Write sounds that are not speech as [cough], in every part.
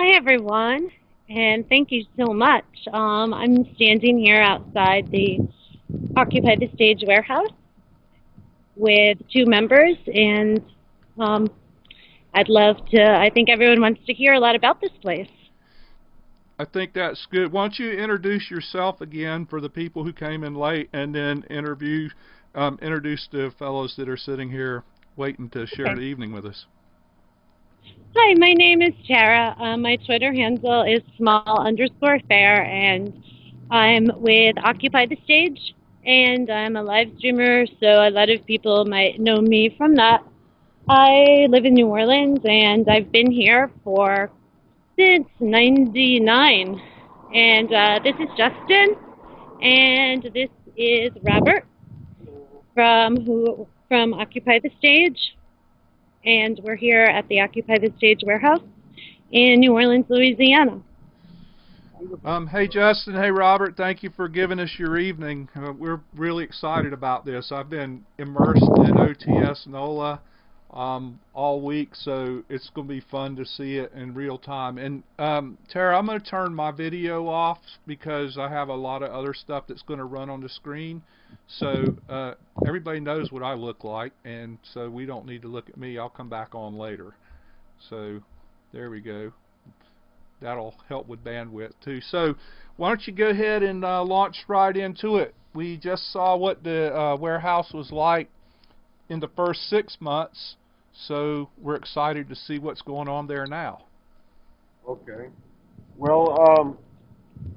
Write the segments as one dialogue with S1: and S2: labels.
S1: Hi, everyone, and thank you so much. Um, I'm standing here outside the Occupy the Stage warehouse with two members, and um, I'd love to. I think everyone wants to hear a lot about this place.
S2: I think that's good. Why don't you introduce yourself again for the people who came in late, and then interview, um, introduce the fellows that are sitting here waiting to share
S1: Okay.
S2: the evening with us.
S1: Hi, my name is Tara. Uh, my Twitter handle is small underscore fair, and I'm with Occupy the Stage, and I'm a live streamer, so a lot of people might know me from that. I live in New Orleans, and I've been here for since '99. And uh, this is Justin, and this is Robert from who from Occupy the Stage and we're here at the Occupy the Stage warehouse in New Orleans, Louisiana.
S2: Um, hey Justin, hey Robert, thank you for giving us your evening. Uh, we're really excited about this. I've been immersed in OTS NOLA um, all week, so it's going to be fun to see it in real time. And um, Tara, I'm going to turn my video off because I have a lot of other stuff that's going to run on the screen. So uh, everybody knows what I look like, and so we don't need to look at me. I'll come back on later. So there we go that'll help with bandwidth too. So why don't you go ahead and uh, launch right into it? We just saw what the uh, warehouse was like in the first six months, so we're excited to see what's going on there now.
S3: Okay. Well, um,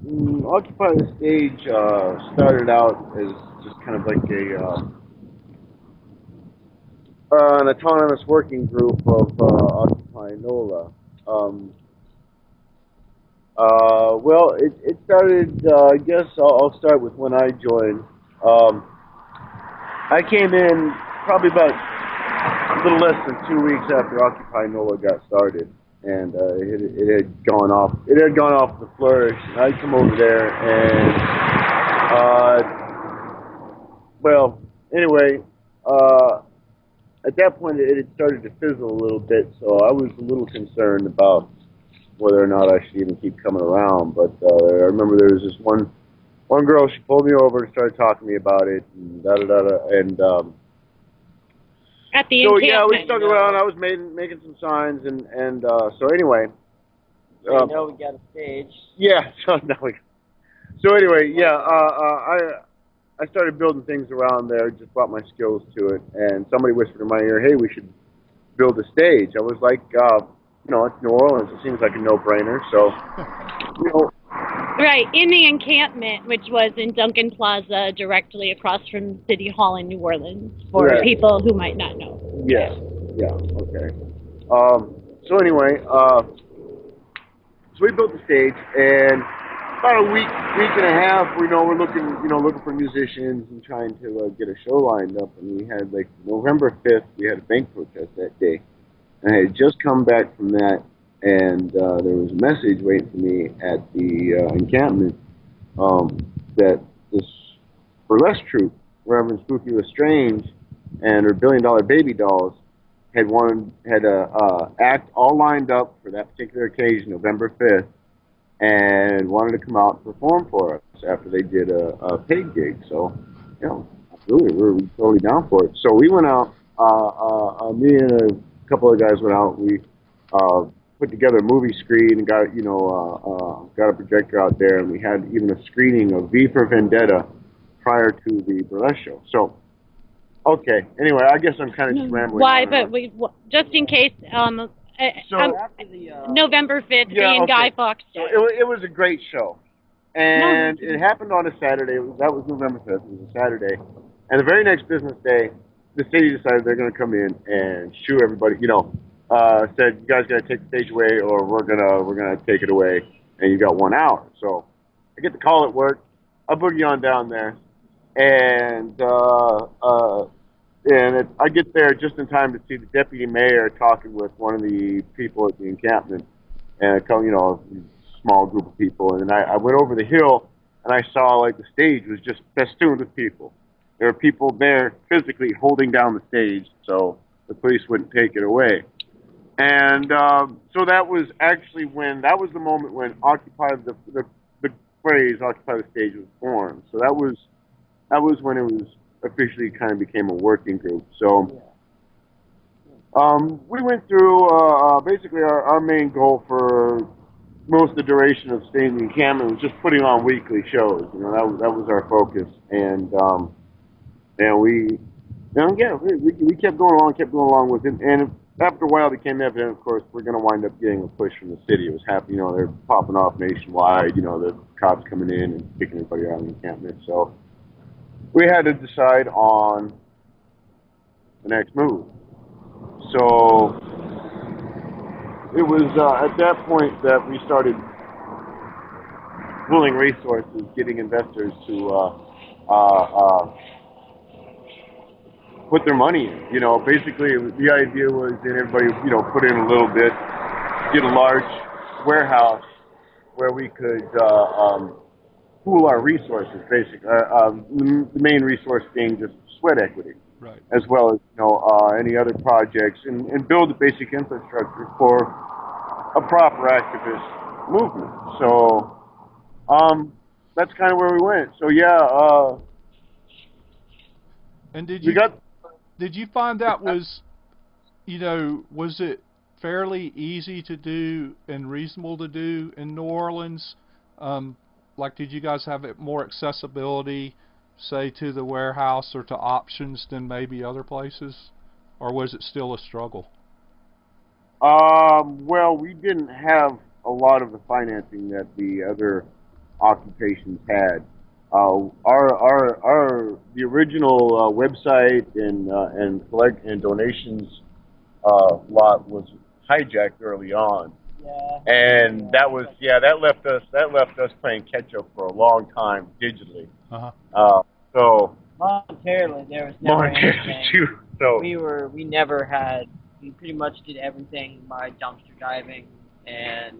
S3: mm, Occupy the Stage uh, started out as just kind of like a uh, uh, an autonomous working group of uh, Occupy NOLA. Um, uh, well, it, it started, uh, I guess I'll, I'll start with when I joined. Um, I came in probably about a little less than two weeks after Occupy NOLA got started and uh, it, it had gone off. It had gone off the flourish. And I'd come over there, and uh, well, anyway, uh, at that point it had started to fizzle a little bit. So I was a little concerned about whether or not I should even keep coming around. But uh, I remember there was this one one girl. She pulled me over and started talking to me about it, and da da da da, and. Um,
S1: At the
S3: so yeah, we stuck around. I was making making some signs, and and uh, so anyway.
S4: So
S3: um,
S4: you know we got a stage.
S3: yeah. [laughs] So now we. So anyway, yeah. Uh, uh, I I started building things around there. Just brought my skills to it, and somebody whispered in my ear, "Hey, we should build a stage." I was like, uh, you know, it's New Orleans. It seems like a no-brainer. So, you know,
S1: Right, in the encampment, which was in Duncan Plaza, directly across from City Hall in New Orleans, for
S3: Right.
S1: people who might not know.
S3: Yeah. Yeah. Okay. Um, so anyway, uh, so we built the stage, and about a week, week and a half, we know we're looking, you know, looking for musicians and trying to uh, get a show lined up. And we had like November fifth, we had a bank protest that day, and I had just come back from that, and uh, there was a message waiting for me at the uh, encampment um, that this burlesque troupe, Reverend Spooky Lestrange, and her billion dollar baby dolls had wanted had a uh, act all lined up for that particular occasion, November fifth, and wanted to come out and perform for us after they did a, a paid gig. So, you know, absolutely, we were totally down for it. So we went out. Uh, uh, uh, me and a couple of guys went out. We uh, put together a movie screen and got you know uh, uh, got a projector out there, and we had even a screening of V for Vendetta prior to the burlesque show. So. Okay. Anyway, I guess I'm kind of just rambling.
S1: Why? But we, just in case, um, uh,
S3: So-
S1: um,
S4: the uh,
S1: November 5th
S3: Yeah,
S1: being
S3: okay.
S1: Guy Fawkes
S3: So it, it was a great show, and
S1: No.
S3: it happened on a Saturday. Was, that was November fifth. It was a Saturday, and the very next business day, the city decided they're going to come in and shoo everybody. You know, uh, said you guys got to take the stage away, or we're gonna we're gonna take it away, and you got one hour. So I get the call at work. I boogie on down there, and uh, uh, and it, I get there just in time to see the deputy mayor talking with one of the people at the encampment, and you know, a small group of people. And I, I went over the hill, and I saw like the stage was just festooned with people. There were people there physically holding down the stage so the police wouldn't take it away. And um, so that was actually when that was the moment when Occupy the the, the phrase Occupy the Stage was born. So that was that was when it was officially kind of became a working group. So um, we went through uh, uh, basically our, our main goal for most of the duration of staying in the encampment was just putting on weekly shows. You know, that was, that was our focus, and um, and we, you know, yeah, we, we we kept going along, kept going along with it, and after a while it became evident, of course, we're going to wind up getting a push from the city. It was happening, you know, they're popping off nationwide. You know, the cops coming in and kicking everybody out of the encampment. So we had to decide on the next move. So it was uh, at that point that we started pooling resources, getting investors to uh, uh, uh, put their money in. You know, basically was, the idea was that everybody, you know, put in a little bit, get a large warehouse where we could uh, um, pool our resources. Basically, uh, um, the main resource being just sweat equity
S2: Right.
S3: as well as you know uh, any other projects, and, and build the basic infrastructure for a proper activist movement. So um, that's kind of where we went. So yeah, uh,
S2: And did you
S3: got
S2: did you find that [laughs] was, you know, was it fairly easy to do and reasonable to do in New Orleans? Um, like, did you guys have more accessibility, say, to the warehouse or to options than maybe other places, or was it still a struggle?
S3: Um, well, we didn't have a lot of the financing that the other occupations had. Uh, our our our the original uh, website and uh, and collect and donations uh, lot was hijacked early on,
S4: Yeah.
S3: and that was yeah that left us that left us playing catch up for a long time digitally.
S2: Uh-huh.
S3: Uh, so
S4: Monetarily, there was never
S3: monetarily
S4: anything.
S3: too. So
S4: We were, we never had, we pretty much did everything by dumpster diving and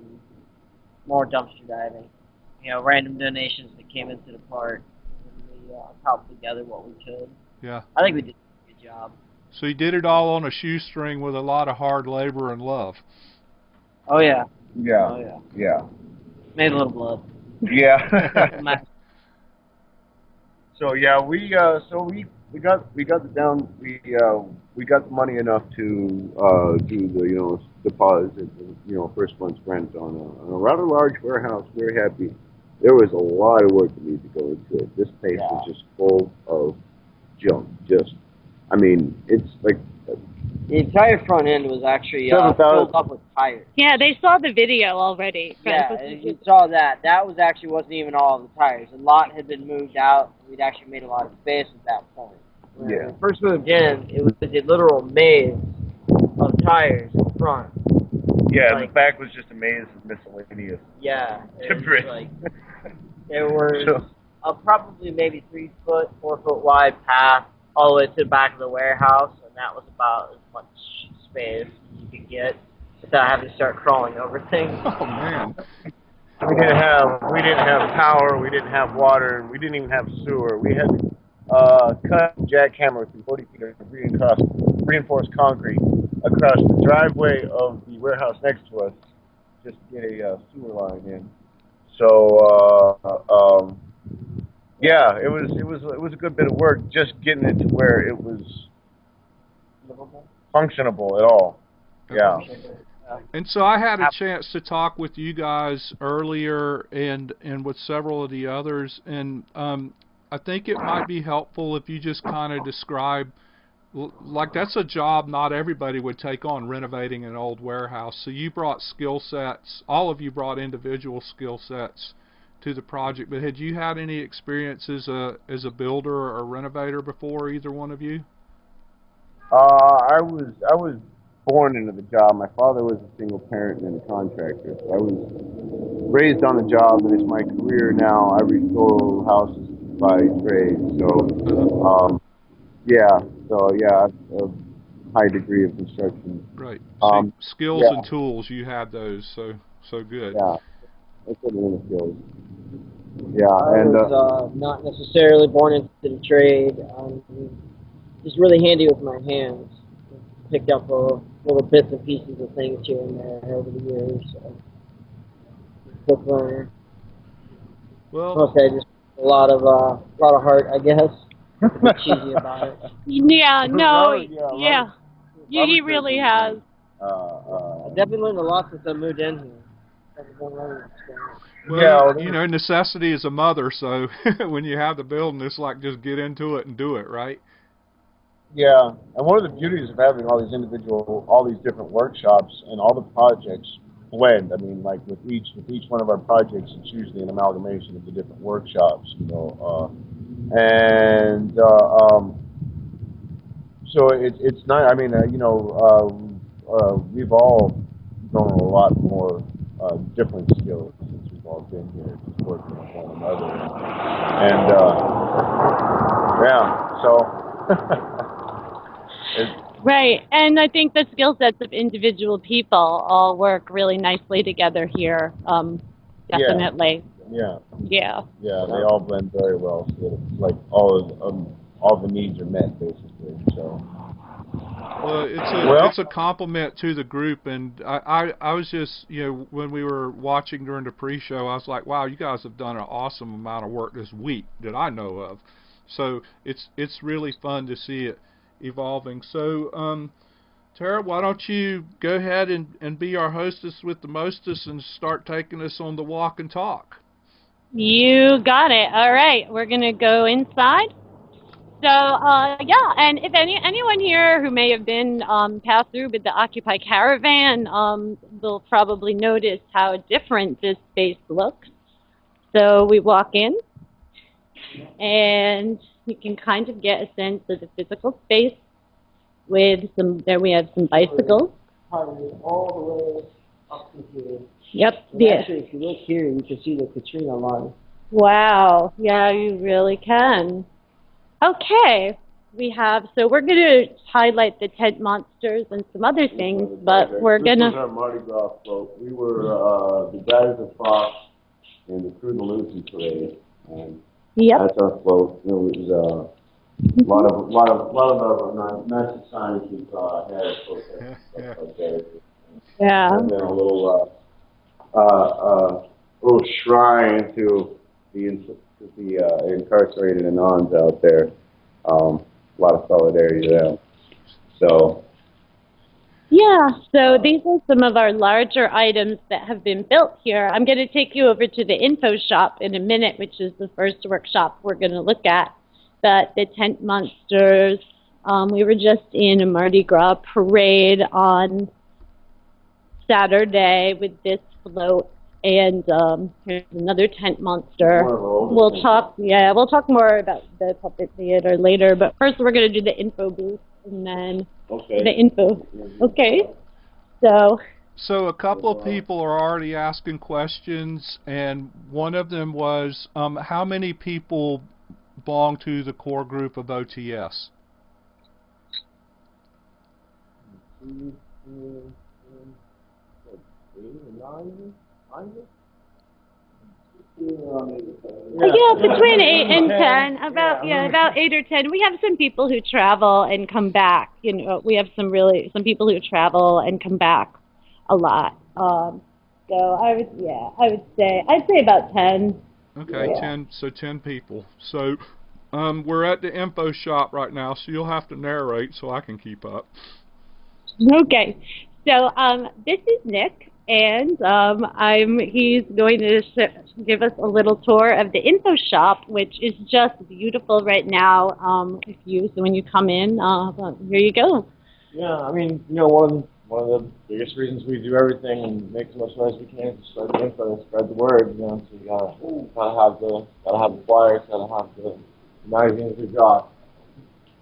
S4: more dumpster diving. You know, random donations that came into the park. And we uh, cobbled together what we could.
S2: Yeah.
S4: I think we did a good job.
S2: So you did it all on a shoestring with a lot of hard labor and love.
S4: Oh yeah.
S3: yeah
S4: Oh yeah.
S3: yeah
S4: Made a little blood.
S3: yeah. [laughs] [laughs] So yeah, we uh, so we we got we got the down we uh, we got the money enough to uh, do the you know deposit you know first month's rent on a, on a rather large warehouse. We're happy. There was a lot of work that needed to go into it. This place was just full of junk. Just, I mean, it's like
S4: the entire front end was actually uh, filled up with tires.
S1: Yeah, they saw the video already.
S4: Yeah, you saw that. That was actually wasn't even all of the tires. A lot had been moved out. We'd actually made a lot of space at that point. When
S3: Yeah.
S4: we first moved in, it was a literal maze of tires in front.
S3: yeah,
S4: Like-
S3: the back was just a maze of miscellaneous
S4: Yeah, it was
S3: debris.
S4: like there was
S3: So-
S4: a probably maybe three foot, four foot wide path all the way to the back of the warehouse, and that was about as much space you could get without having to start crawling over things. [laughs]
S2: Oh man.
S3: We didn't have we didn't have power, we didn't have water, we didn't even have sewer. We had to uh, cut and jackhammer through 40 feet of reinforced, reinforced concrete across the driveway of the warehouse next to us, just to get a uh, sewer line in. So uh, um, yeah, it was it was it was a good bit of work just getting it to where it was functionable at all. Yeah.
S2: And so I had a chance to talk with you guys earlier and and with several of the others and um I think it might be helpful if you just kind of describe like that's a job not everybody would take on renovating an old warehouse. So you brought skill sets, all of you brought individual skill sets to the project, but had you had any experience as a as a builder or a renovator before either one of you?
S3: Uh, I was I was born into the job. My father was a single parent and a contractor. So I was raised on the job, and it's my career now. I restore houses by trade. So, um, yeah. So yeah, a high degree of construction.
S2: Right. So
S3: Um,
S2: skills
S3: yeah.
S2: and tools, you had those, so so good.
S3: Yeah, that's what the skills. Yeah,
S4: I
S3: and
S4: was
S3: uh,
S4: uh, not necessarily born into the trade. Um, just really handy with my hands. Picked up a little bits and pieces of things here and there over the years. So, quick learner.
S2: Well,
S4: Okay, just a lot of uh, a lot of heart, I guess. Cheesy about it. [laughs]
S1: Yeah, no,
S3: Robert, yeah,
S1: yeah.
S3: Robert-
S1: Yeah, he really has.
S3: Uh, uh,
S4: I definitely learned a lot since I moved in here. That's one learning experience.
S2: well,
S3: Yeah, well,
S2: you know, necessity is a mother, so [laughs] when you have the building, it's like just get into it and do it, right?
S3: Yeah, and one of the beauties of having all these individual, all these different workshops and all the projects blend. I mean, like with each with each one of our projects, it's usually an amalgamation of the different workshops, you know. Uh, and uh, um, so it, it's not. I mean, uh, you know, uh, uh, we've all grown a lot more uh, different skills since we've all been here, just working with one another. And uh, yeah, so. [laughs] it's,
S1: Right, and I think the skill sets of individual people all work really nicely together here. Um, definitely.
S3: yeah.
S1: Yeah.
S3: Yeah, they all blend very well. So it's like all of um, all the needs are met basically. So
S2: Well, it's a
S3: Well-
S2: it's a compliment to the group, and I, I I was just you know when we were watching during the pre-show, I was like, wow, you guys have done an awesome amount of work this week that I know of. So it's it's really fun to see it evolving. So um, Tara, why don't you go ahead and and be our hostess with the mostest and start taking us on the walk and talk.
S1: You got it. All right, we're gonna go inside. So uh, yeah, and if any anyone here who may have been um, passed through with the Occupy Caravan, um, will probably notice how different this space looks. So we walk in, and you can kind of get a sense of the physical space. With some, there we have some bicycles.
S4: All the way up to here.
S1: Yep.
S4: And
S1: The,
S4: Actually, if you look here, you can see the Katrina line.
S1: Wow. Yeah, you really can. Okay. We have, so we're going to highlight the tent monsters and some other things, but we're
S3: This
S1: going
S3: was
S1: to,
S3: our Mardi Gras float. We were uh, the guys of Fox in the Crew the Lucy parade, and
S1: yep.
S3: that's our float. It was uh, a lot of lot of lot of our massive signs we uh, had a protest
S2: Yeah.
S3: like that.
S1: Yeah.
S3: and then a little uh, uh, uh, little shrine to the to the uh, incarcerated and nuns out there. Um, a lot of solidarity to them. So
S1: Yeah, so these are some of our larger items that have been built here. I'm going to take you over to the info shop in a minute, which is the first workshop we're going to look at. But the tent monsters, um, we were just in a Mardi Gras parade on Saturday with this float, and um, here's another tent monster.
S3: One of our older
S1: We'll talk, yeah, we'll talk more about the puppet theater later. But first, we're going to do the info booth, and then
S3: okay.
S1: the info. Okay. So,
S2: So a couple of people are already asking questions, and one of them was, um, how many people belong to the core group of OTS?
S1: Yeah, between eight and ten, about yeah, about eight or ten. We have some people who travel and come back. You know, we have some really some people who travel and come back a lot. Um, so I would yeah, I would say I'd say about ten.
S2: Okay,
S1: Yeah.
S2: ten. So ten people. So, um, we're at the info shop right now, so you'll have to narrate so I can keep up.
S1: Okay. So um, this is Nick, and um, I'm he's going to give us a little tour of the info shop, which is just beautiful right now. Um, if you so when you come in, uh, here you go.
S5: Yeah, I mean, you know, one of the, one of the biggest reasons we do everything and make as much noise as we can is to spread the info, spread the word. You know, so you gotta gotta have the gotta have the flyers, gotta have the magazines we've got.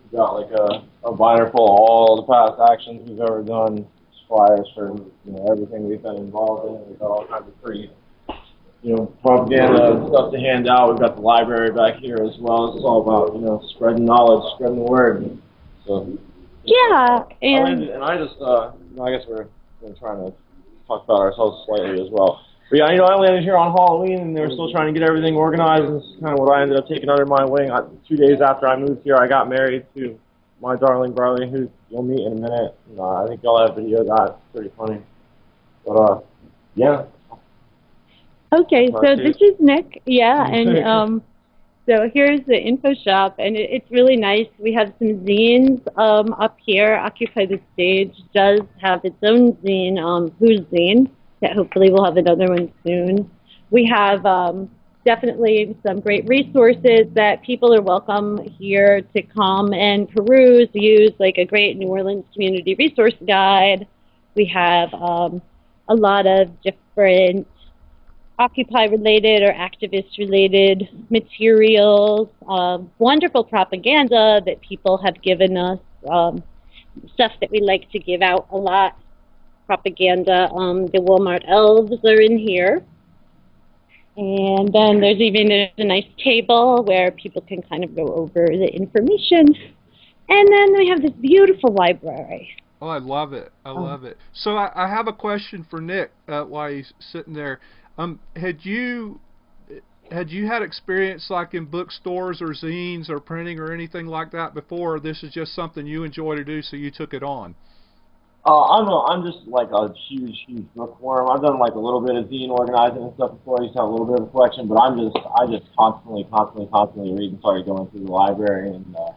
S5: We've got like a a binder full of all the past actions we've ever done, flyers for you know everything we've been involved in. We've got all kinds of free. You know, propaganda stuff to hand out. We've got the library back here as well. It's all about, you know, spreading knowledge, spreading the word. So
S1: Yeah, and
S5: and I just, uh, you know, I guess we're, we're trying to talk about ourselves slightly as well. But yeah, you know, I landed here on Halloween, and they were still trying to get everything organized, and this is kind of what I ended up taking under my wing. I, two days after I moved here, I got married to my darling Briley, who you'll meet in a minute. You know, I think y'all have video of that. It's pretty funny. But uh, yeah.
S1: Okay, so this is Nick. Yeah, and um, so here's the info shop, and it, it's really nice. We have some zines um, up here. Occupy the Stage does have its own zine, um, Who's Zine, that hopefully we'll have another one soon. We have um, definitely some great resources that people are welcome here to come and peruse, use, like a great New Orleans community resource guide. We have um, a lot of different Occupy related or activist related materials, um, wonderful propaganda that people have given us, um, stuff that we like to give out a lot. Propaganda, um, the Walmart elves are in here. And then there's even a, a nice table where people can kind of go over the information. And then we have this beautiful library.
S2: Oh, I love it. I love it. So I, I have a question for Nick uh, while he's sitting there. Um, had you had you had experience like in bookstores or zines or printing or anything like that before? Or this is just something you enjoy to do, so you took it on.
S5: Uh, I'm a, I'm just like a huge, huge bookworm. I've done like a little bit of zine organizing and stuff before. I used to have a little bit of a collection, but I'm just, I just constantly, constantly, constantly read and started going through the library, and uh,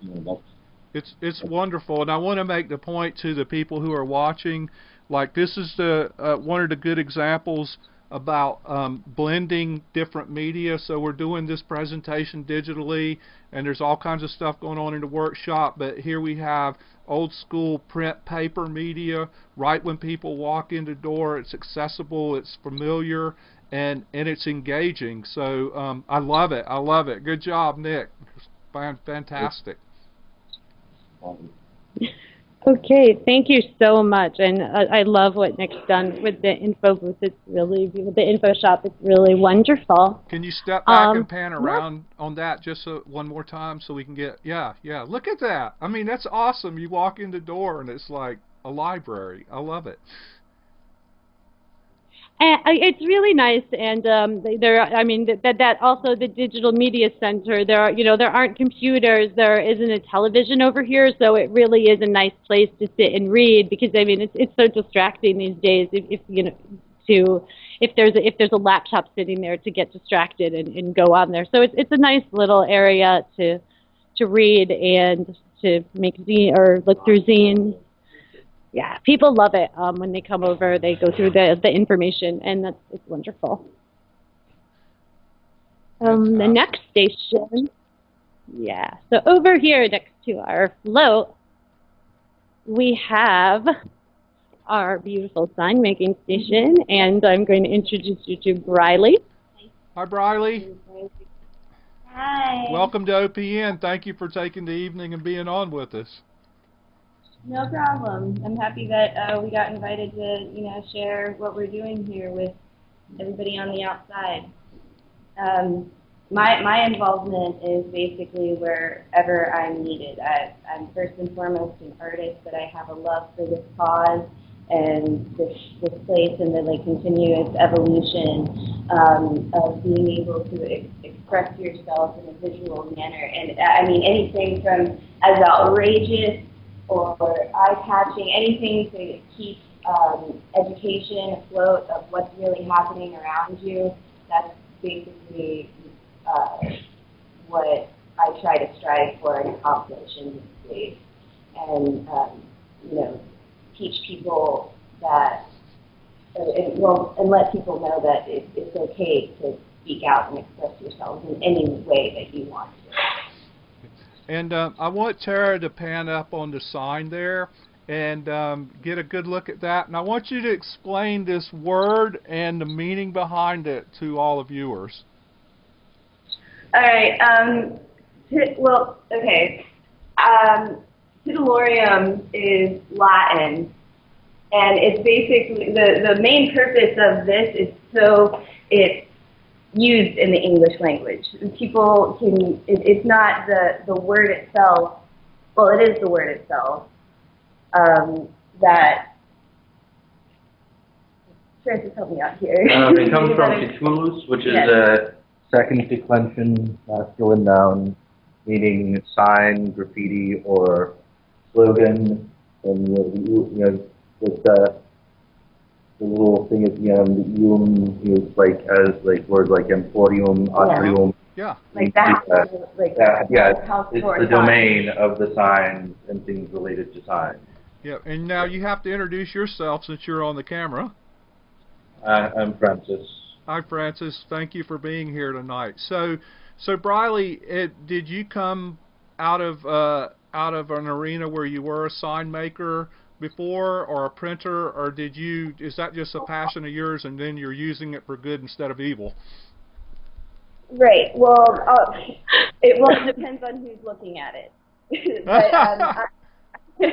S5: you know that's
S2: It's it's wonderful, and I want to make the point to the people who are watching, like this is the uh, one of the good examples about um, blending different media. So we're doing this presentation digitally, and there's all kinds of stuff going on in the workshop. But here we have old school print paper media. Right when people walk in the door, it's accessible, it's familiar, and and it's engaging. So um, I love it. I love it. Good job, Nick. Fan- Fantastic.
S1: Okay, thank you so much, and uh, I love what Nick's done with the info booth. It's really the info shop. It's really wonderful.
S2: Can you step back
S1: Um,
S2: and pan around on that just so, one more time so we can get yeah yeah look at that I mean that's awesome you walk in the door and it's like a library I love it
S1: And it's really nice, and um, there. I mean, that that that also the digital media center. There are, you know, there aren't computers. There isn't a television over here, so it really is a nice place to sit and read. Because I mean, it's it's so distracting these days. If, if you know, to if there's a, if there's a laptop sitting there to get distracted and, and go on there. So it's it's a nice little area to to read and to make zine or look through zines yeah, people love it um, when they come over. They go through the the information, and that's it's wonderful. Um, the
S2: Fantastic.
S1: next station, yeah. So over here next to our float, we have our beautiful sign making station, and I'm going to introduce you to Briley.
S2: hi Briley
S6: Hi.
S2: welcome to OPN thank you for taking the evening and being on with us
S6: No problem. I'm happy that uh, we got invited to, you know, share what we're doing here with everybody on the outside. Um, my my involvement is basically wherever I'm needed. I, I'm first and foremost an artist, but I have a love for this cause and this this place and the like continuous evolution um, of being able to ex- express yourself in a visual manner. And I mean anything from as outrageous or eye-catching, anything to keep um, education afloat of what's really happening around you. That's basically uh, what I try to strive for and accomplish in this space. And, um, you know, teach people that, and, well, and let people know that it, it's okay to speak out and express yourselves in any way that you want.
S2: And um, I want Tara to pan up on the sign there and um, get a good look at that and I want you to explain this word and the meaning behind it to all the viewers
S6: All right. Um, well, okay. Um, is Latin, and it's basically the the main purpose of this is so it's used in the English language. People can. It, it's not the the word itself. Well, it is the word itself um, that. Francis, help me out here.
S7: Um, it comes from Titulus, which is
S6: Yes.
S7: a second declension masculine noun, meaning sign, graffiti, or slogan, and you know, you know the, the the little thing at the end, the ium, you know, like as like words like emporium, atrium.
S2: Yeah.
S6: Like that,
S7: Yeah.
S6: like
S7: that. yeah,
S6: house
S7: it's the
S6: sign.
S7: domain of the signs and things related to signs.
S2: Yeah. And now you have to introduce yourself since you're on the camera.
S7: Uh, I'm Francis.
S2: Hi, Francis. Thank you for being here tonight. So, so Briley, it, did you come out of uh, out of an arena where you were a sign maker before, or a printer, or did you? Is that just a passion of yours, and then you're using it for good instead of evil?
S6: Right. Well, uh, it well depends on who's looking at it. [laughs] but um, [laughs]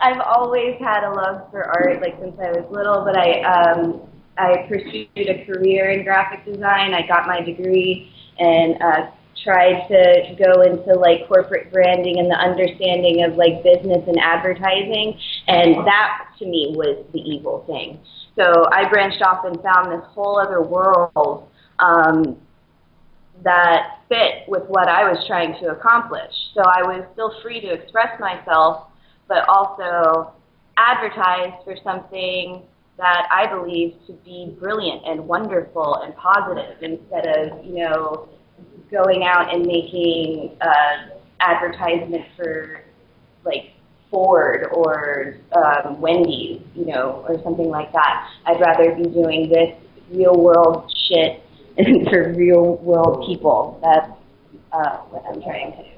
S6: I've always had a love for art, like since I was little. But I um, I pursued a career in graphic design. I got my degree and uh, tried to go into like corporate branding and the understanding of like business and advertising. And that to me was the evil thing. So I branched off and found this whole other world. Um, that fit with what I was trying to accomplish. So I was still free to express myself, but also advertise for something that I believe to be brilliant and wonderful and positive instead of, you know, going out and making uh, advertisement for like Ford or um, Wendy's, you know, or something like that. I'd rather be doing this real world shit [laughs] for real world people. That's uh, what I'm trying to do.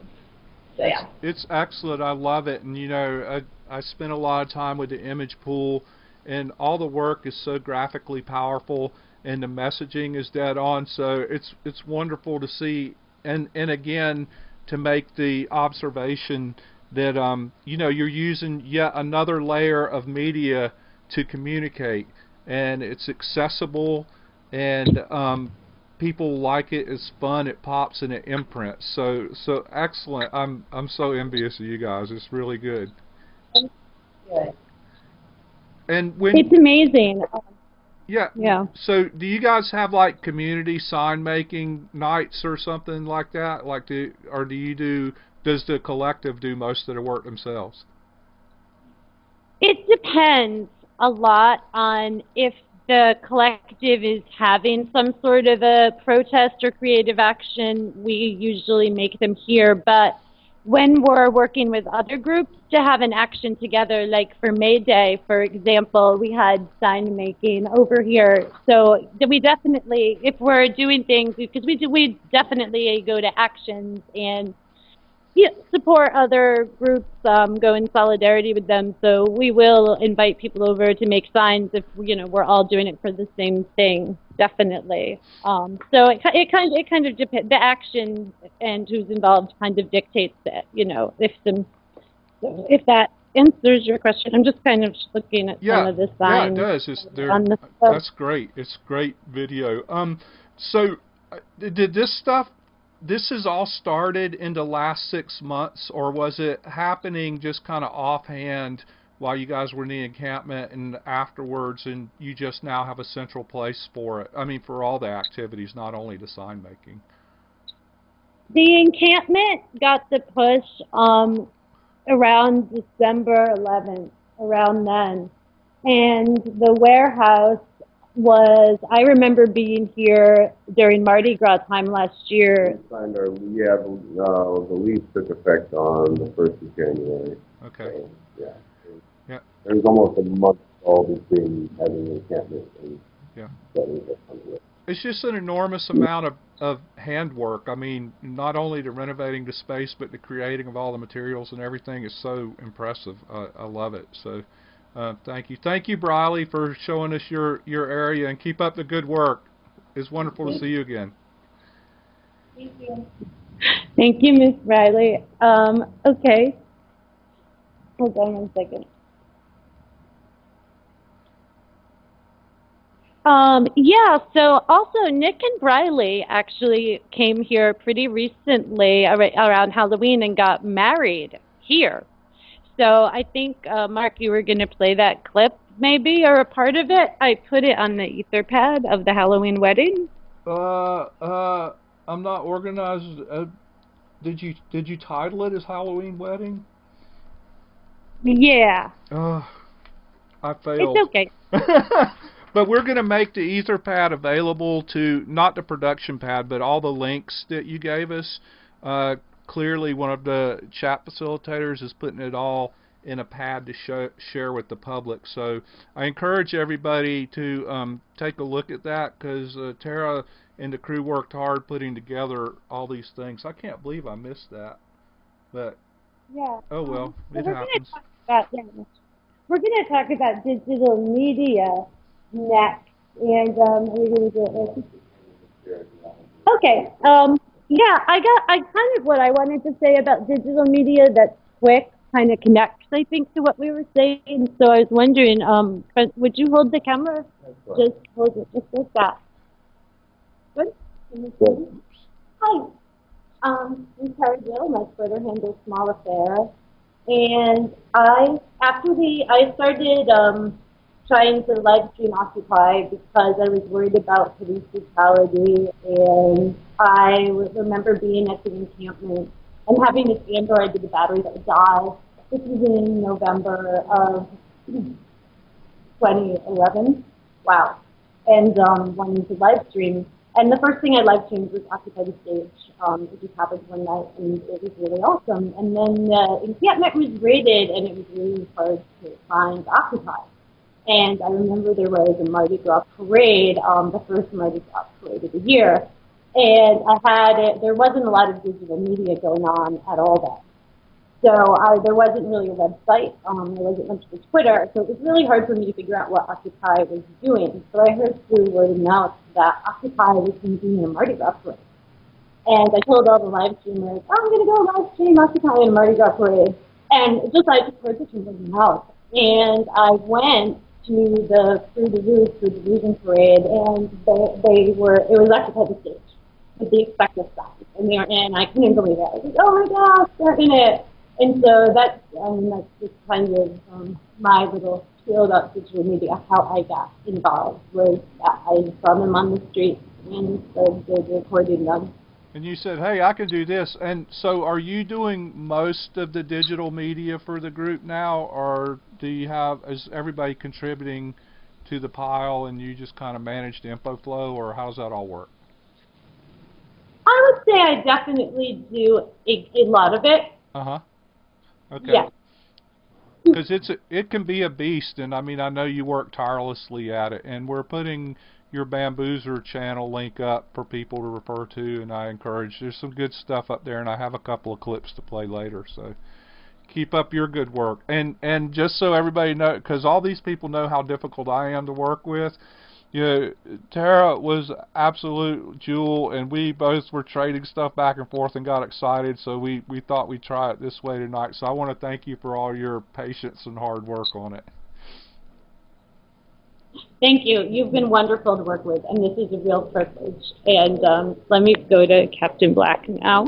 S6: So yeah.
S2: It's excellent. I love it. And you know, I I spent a lot of time with the image pool, and all the work is so graphically powerful, and the messaging is dead on. So it's it's wonderful to see, and and again, to make the observation that um you know you're using yet another layer of media to communicate, and it's accessible, and um people like it. It's fun. It pops and it imprints. So so excellent. I'm I'm so envious of you guys. It's really good.
S6: Good.
S2: And when
S1: It's amazing.
S2: Yeah
S1: Yeah.
S2: So do you guys have like community sign making nights or something like that? Like do or do you do? Does the collective do most of the work themselves?
S1: It depends a lot on if the collective is having some sort of a protest or creative action. We usually make them here, but when we're working with other groups to have an action together, like for May Day, for example, we had sign making over here. So we definitely, if we're doing things, because we do, we definitely go to actions and yeah, support other groups, um, go in solidarity with them. So we will invite people over to make signs if you know we're all doing it for the same thing. Definitely. Um, so it, it kind it kind of depends. The action and who's involved kind of dictates it. You know, if some if that answers your question. I'm just kind of looking at
S2: Yeah,
S1: some of the signs.
S2: yeah, it does. It's there.
S1: on the
S2: That's great. It's great video. Um, so uh, did this stuff? This is all started in the last six months, or was it happening just kind of offhand while you guys were in the encampment and afterwards, and you just now have a central place for it? I mean, for all the activities, not only the sign making.
S1: The encampment got the push um, around December 11th, around then. And the warehouse was, I remember being here during Mardi Gras time last year.
S3: We signed our, yeah, the, uh, the lease took effect on the first of January.
S2: Okay.
S3: So, yeah.
S2: Yeah.
S3: There was almost a month all between having the encampment and
S2: Yeah.
S3: starting to come.
S2: It's just an enormous amount of, of handwork. I mean, not only the renovating the space, but the creating of all the materials and everything is so impressive. Uh, I love it. So, uh, thank you, thank you, Briley, for showing us your your area and keep up the good work. It's wonderful to see you again.
S6: Thank you.
S1: Thank you, Miss Riley. Um, okay. Hold on one second. Um, yeah, so also Nick and Briley actually came here pretty recently ar- around Halloween and got married here. So I think, uh, Mark, you were going to play that clip maybe or a part of it. I put it on the Etherpad of the Halloween wedding.
S2: Uh, uh, I'm not organized. Uh, did you did you title it as Halloween Wedding?
S1: Yeah.
S2: Uh, I failed.
S1: It's okay. [laughs]
S2: but we're going to make the Etherpad available to not the production pad, but all the links that you gave us. Uh, clearly, one of the chat facilitators is putting it all in a pad to show, share with the public. So I encourage everybody to um, take a look at that because uh, Tara and the crew worked hard putting together all these things. I can't believe I missed that, but
S1: Yeah.
S2: oh well,
S1: So
S2: it
S1: we're
S2: happens.
S1: Gonna talk about, yeah, we're going to talk about digital media next, and um, we're going to do it. Okay. Um, yeah, I got. I kind of what I wanted to say about digital media that's quick, kind of connects, I think, to what we were saying. So I was wondering, um, would you hold the camera? Just hold it, just like that. Good. Me? Hi. Um, I'm Tara Gill. My Twitter handle is Small Affair. And I, after the, I started um, trying to live stream Occupy because I was worried about police brutality. And I remember being at the encampment and having this Android with a battery that would die. This was in November of 2011. Wow. And um, wanting to live stream. And the first thing I live streamed was Occupy the Stage. Um, it just happened one night, and it was really awesome. And then the encampment was raided, and it was really hard to find Occupy. And I remember there was a Mardi Gras parade, um, the first Mardi Gras parade of the year. And I had it, there wasn't a lot of digital media going on at all then. So I, there wasn't really a website. Um, there wasn't much for Twitter. So it was really hard for me to figure out what Occupy was doing. So I heard through word of mouth that Occupy was doing a Mardi Gras parade. And I told all the live streamers, oh, I'm going to go live stream Occupy in a Mardi Gras parade. And just I just word of mouth. And I went to the through the roof through the Delusion parade, and they, they were it was Occupy the stage with the expected stuff. And they were, and I couldn't believe it. I was like, oh my gosh, they're in it. And so that's, I mean, that's just kind of um, my little spiel about digital media, how I got involved was I saw them on the street and so started recording them.
S2: And you said, "Hey, I can do this." And so, are you doing most of the digital media for the group now, or do you have is everybody contributing to the pile, and you just kind of manage the info flow, or how does that all work?
S1: I would say I definitely do a, a lot of it.
S2: Uh huh. Okay.
S1: Yeah.
S2: Because it's a, it can be a beast, and I mean I know you work tirelessly at it, and we're putting your Bambuser channel link up for people to refer to, and I encourage. There's some good stuff up there, and I have a couple of clips to play later, so keep up your good work. And and just so everybody know, because all these people know how difficult I am to work with. You know, Tara was absolute jewel, and we both were trading stuff back and forth and got excited. So we we thought we'd try it this way tonight. So I want to thank you for all your patience and hard work on it.
S1: Thank you. You've been wonderful to work with, and this is a real privilege. And um, let me go to Captain Black now.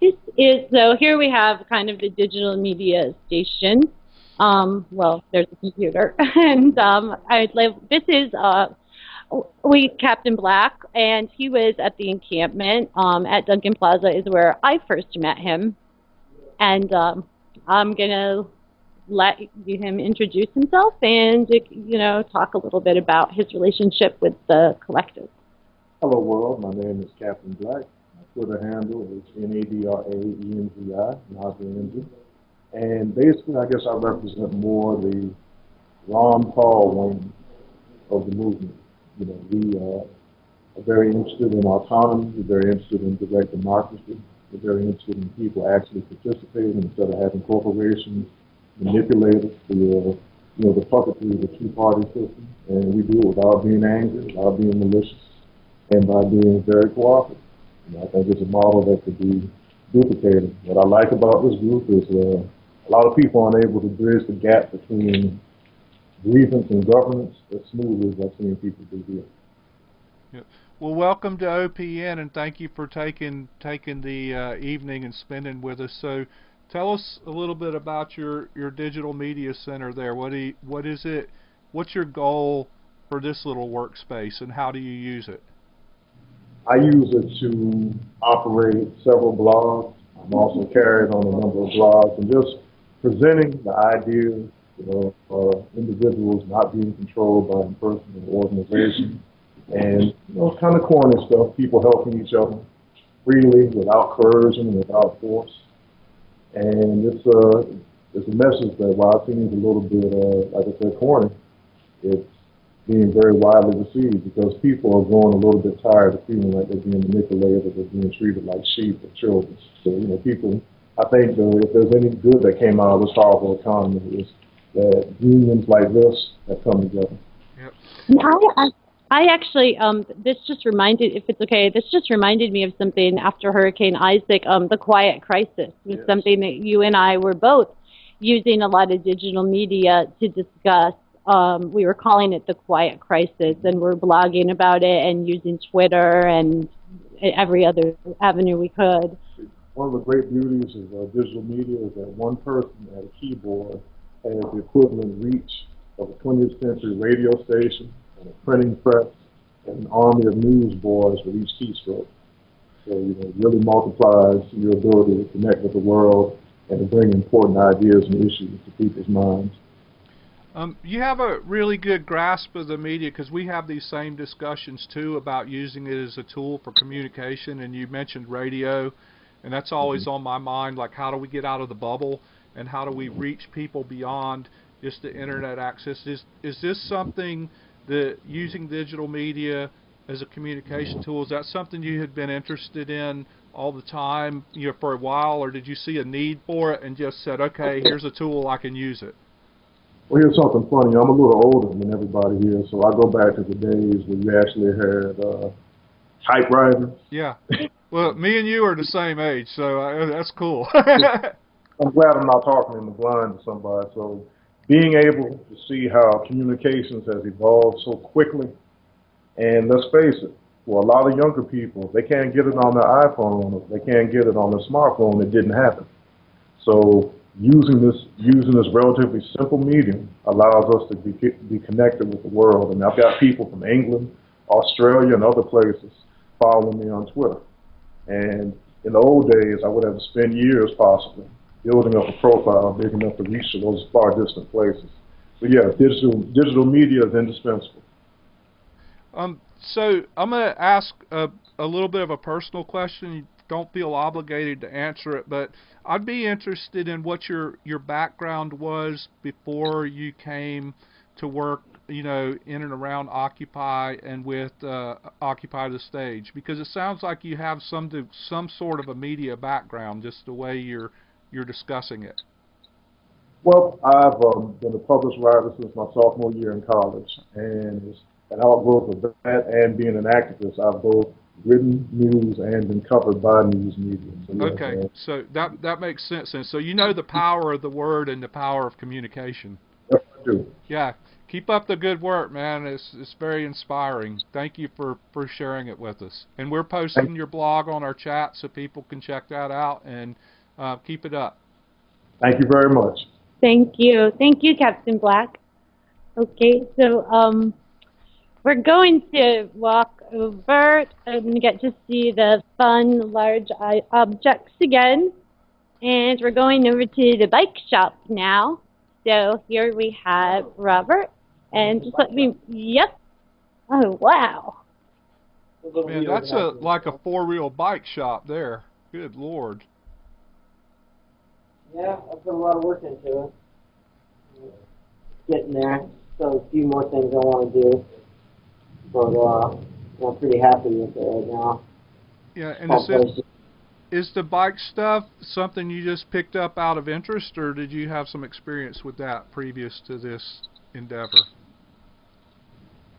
S1: This is so. Here we have kind of the digital media station. Um, well, there's a computer, [laughs] and um, I. This is uh, we Captain Black, and he was at the encampment um, at Duncan Plaza, is where I first met him. And um, I'm gonna let him introduce himself and you know talk a little bit about his relationship with the collective.
S8: Hello world, my name is Captain Black. My Twitter handle is N-A-D-R-A-E-N-G-I, Nazi Energy. And basically, I guess I represent more the Ron Paul wing of the movement. You know, we uh, are very interested in autonomy, we're very interested in direct democracy, we're very interested in people actually participating instead of having corporations manipulate us to, uh, you know, the puppetry of the two-party system. And we do it without being angry, without being malicious, and by being very cooperative. Know, I think it's a model that could be duplicated. What I like about this group is uh, a lot of people aren't able to bridge the gap between grievance and governance as smoothly as I've seen people do here.
S2: Yep. Well, welcome to OPN, and thank you for taking taking the uh, evening and spending with us. So, tell us a little bit about your your digital media center there. What do you, what is it? What's your goal for this little workspace, and how do you use it?
S8: I use it to operate several blogs. I'm also carried on a number of blogs and just presenting the ideas, you know, uh, individuals not being controlled by a person or organization, and you know, kind of corny stuff, people helping each other freely without coercion, without force, and it's a uh, it's a message that while it seems a little bit, uh, like I said, corny, it's being very widely received because people are growing a little bit tired of feeling like they're being manipulated, they're being treated like sheep or children. So, you know, people, I think that if there's any good that came out of this horrible economy is that unions like this have come together.
S2: Yep.
S1: I, I actually, um, this just reminded, if it's okay, this just reminded me of something after Hurricane Isaac. Um, the quiet crisis was
S8: Yes.
S1: something that you and I were both using a lot of digital media to discuss. Um, we were calling it the quiet crisis, and we're blogging about it and using Twitter and every other avenue we could.
S8: One of the great beauties of uh, digital media is that one person at a keyboard has the equivalent reach of a 20th century radio station and a printing press and an army of newsboys with each keystroke. So, you know, it really multiplies your ability to connect with the world and to bring important ideas and issues to people's minds.
S2: Um, you have a really good grasp of the media because we have these same discussions too about using it as a tool for communication. And you mentioned radio, and that's always on my mind. Like, how do we get out of the bubble, and how do we reach people beyond just the internet access? Is is this something that using digital media as a communication tool is that something you had been interested in all the time, you know, for a while, or did you see a need for it and just said, okay, here's a tool, I can use it?
S8: Well, here's something funny. I'm a little older than everybody here, so I go back to the days when you actually had uh, typewriters.
S2: Yeah. Well, me and you are the same age, so uh, that's cool. [laughs]
S8: I'm glad I'm not talking in the blind to somebody. So being able to see how communications has evolved so quickly, and let's face it, for a lot of younger people, they can't get it on their iPhone, or they can't get it on their smartphone. It didn't happen. So using this using this relatively simple medium allows us to be be connected with the world. And I've got people from England, Australia, and other places following me on Twitter. And in the old days, I would have to spend years possibly building up a profile big enough to reach to those far distant places. But yeah, digital digital media is indispensable.
S2: um, so I'm going to ask a, a little bit of a personal question. You don't feel obligated to answer it, but I'd be interested in what your your background was before you came to work, you know, in and around Occupy and with uh, Occupy the Stage, because it sounds like you have some some sort of a media background, just the way you're you're discussing it.
S8: Well, I've um, been a published writer since my sophomore year in college, and an outgrowth of that and being an activist, I've both written news and been covered by news media. So,
S2: Okay, so that that makes sense. And so you know the power of the word and the power of communication.
S8: yes, I do.
S2: Yeah, keep up the good work, man. It's it's very inspiring. Thank you for for sharing it with us. And we're posting your blog on our chat so people can check that out and uh, keep it up.
S8: Thank you very much.
S1: Thank you. Thank you, Captain Black. Okay, so um, we're going to walk over and get to see the fun large objects again. And we're going over to the bike shop now. So here we have Robert. And just let me, yep. Oh, wow.
S2: Man, that's a like a four wheel bike shop there. Good lord.
S4: Yeah, I put a lot of work into it. Getting there. Still a few more things I want to do. But uh, I'm pretty happy with it right now.
S2: Yeah, and is it is the bike stuff something you just picked up out of interest, or did you have some experience with that previous to this endeavor?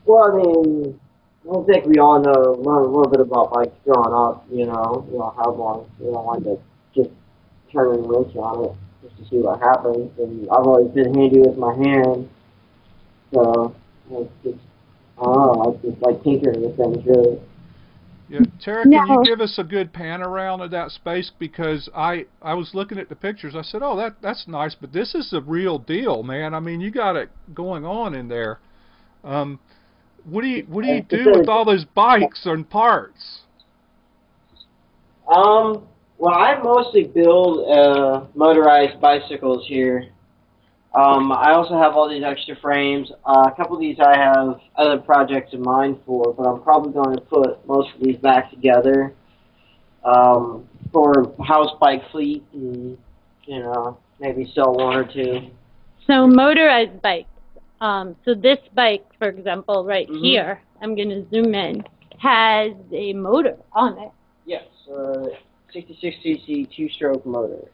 S4: Well, I mean, I don't think we all know learn a little bit about bikes growing up. You know, you know how long we don't want to just turn a wrench on it just to see what happens. And I've always been handy with my hands, so it's just I don't know. I just like tinkering with things really.
S2: Yeah, Tara, can
S1: No.
S2: you give us a good pan around of that space because I I was looking at the pictures. I said, "Oh, that that's nice, but this is the real deal, man. I mean, you got it going on in there." Um, what do you what do you do with all those bikes and parts?
S4: Um, Well, I mostly build uh, motorized bicycles here. Um, I also have all these extra frames. Uh, a couple of these I have other projects in mind for, but I'm probably going to put most of these back together um, for house bike fleet and, you know, maybe sell one or two.
S1: So motorized bikes. Um, so this bike, for example, right
S4: Mhm.
S1: here, I'm going to zoom in, has a motor on it.
S4: Yes, uh, 66 cc two-stroke motor.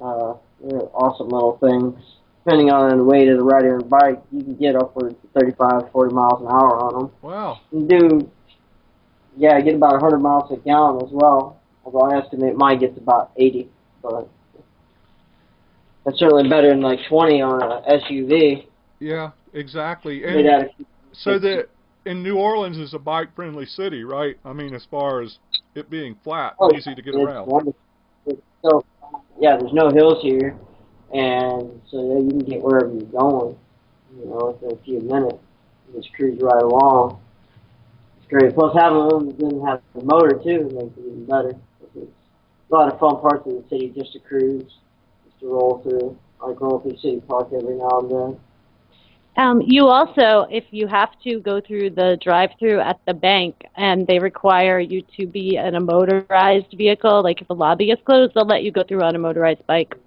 S4: Uh, they're awesome little things. Depending on the weight of the rider and bike, you can get upwards to 35, 40 miles an hour on them.
S2: Wow.
S4: And do, yeah, get about 100 miles a gallon as well. Although I estimate mine gets about 80, but that's certainly better than like 20 on a SUV.
S2: Yeah, exactly. And so that in New Orleans is a bike friendly city, right? I mean, as far as it being flat,
S4: Oh,
S2: easy to get around.
S4: Wonderful. So yeah, there's no hills here, and so yeah, you can get wherever you're going. You know, within a few minutes, you just cruise right along. It's great. Plus, having that doesn't have a motor too makes it even better. It's a lot of fun parts of the city just to cruise, just to roll through. I like roll through City Park every now and then.
S1: Um, you also, if you have to go through the drive-through at the bank and they require you to be in a motorized vehicle, like if the lobby is closed, they'll let you go through on a motorized bike. [laughs]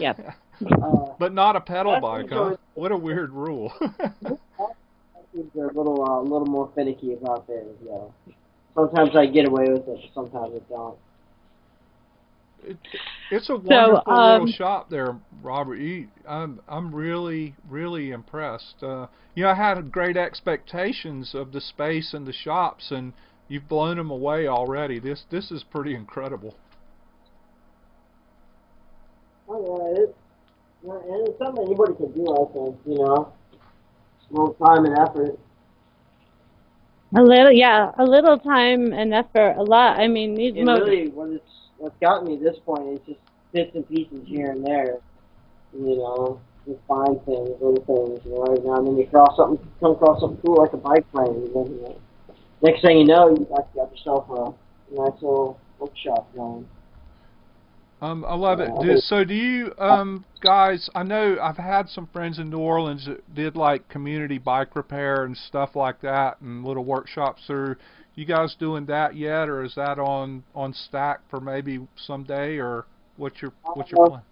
S1: Yep.
S4: Uh,
S2: but not a pedal bike, huh? What a weird rule. [laughs]
S4: they're a little, uh, a little more finicky about theirs, though. Sometimes I get away with it, sometimes I don't.
S2: It, it's a wonderful
S1: um,
S2: little shop there, Robert. You, I'm I'm really really impressed. Uh, you know, I had great expectations of the space and the shops, and you've blown them away already. This this is pretty incredible.
S4: Oh yeah, it's well, and it's something anybody can do. I think you know, a little time and effort.
S1: A little, yeah, a little time and effort, a lot. I mean, these
S4: And
S1: mo-
S4: really, what it's what's gotten me to this point is just bits and pieces here and there. You know, just find things, little things. You know, every now and then you cross something, come across something cool like a bike frame. And then, you know, next thing you know, you got, got yourself a nice little bookshop going.
S2: Um, I love it. Do, so, do you um, guys? I know I've had some friends in New Orleans that did like community bike repair and stuff like that, and little workshops. Are you guys doing that yet, or is that on on stack for maybe someday, or what's your what's your plan?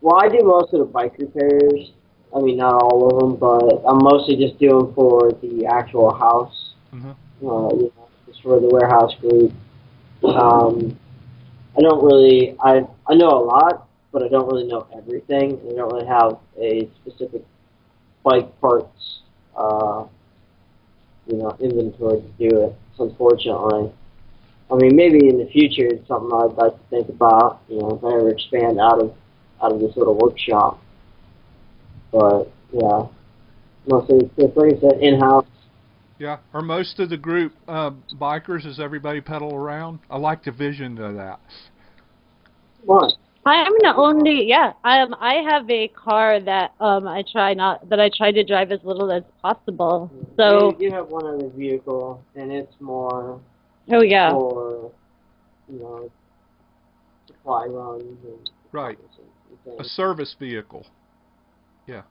S4: Well, I do most of the bike repairs. I mean, not all of them, but I'm mostly just doing for the actual house.
S2: Mhm.
S4: Uh, you know, just for the warehouse group. Um, I don't really. I I know a lot, but I don't really know everything. I don't really have a specific bike parts. Uh, you know, inventory to do it. Unfortunately. I mean, maybe in the future it's something I'd like to think about. You know, if I ever expand out of out of this little workshop. But yeah, mostly like I said, in house.
S2: Yeah. Are most of the group uh, bikers? Does everybody pedal around? I like the vision of that.
S4: What?
S1: I'm the only yeah. I um, I have a car that um I try not that I try to drive as little as possible. So
S4: you, you have one other vehicle, and it's more
S1: oh yeah,
S4: for you know supply runs and
S2: Right.
S4: and
S2: A service vehicle.
S4: Yeah,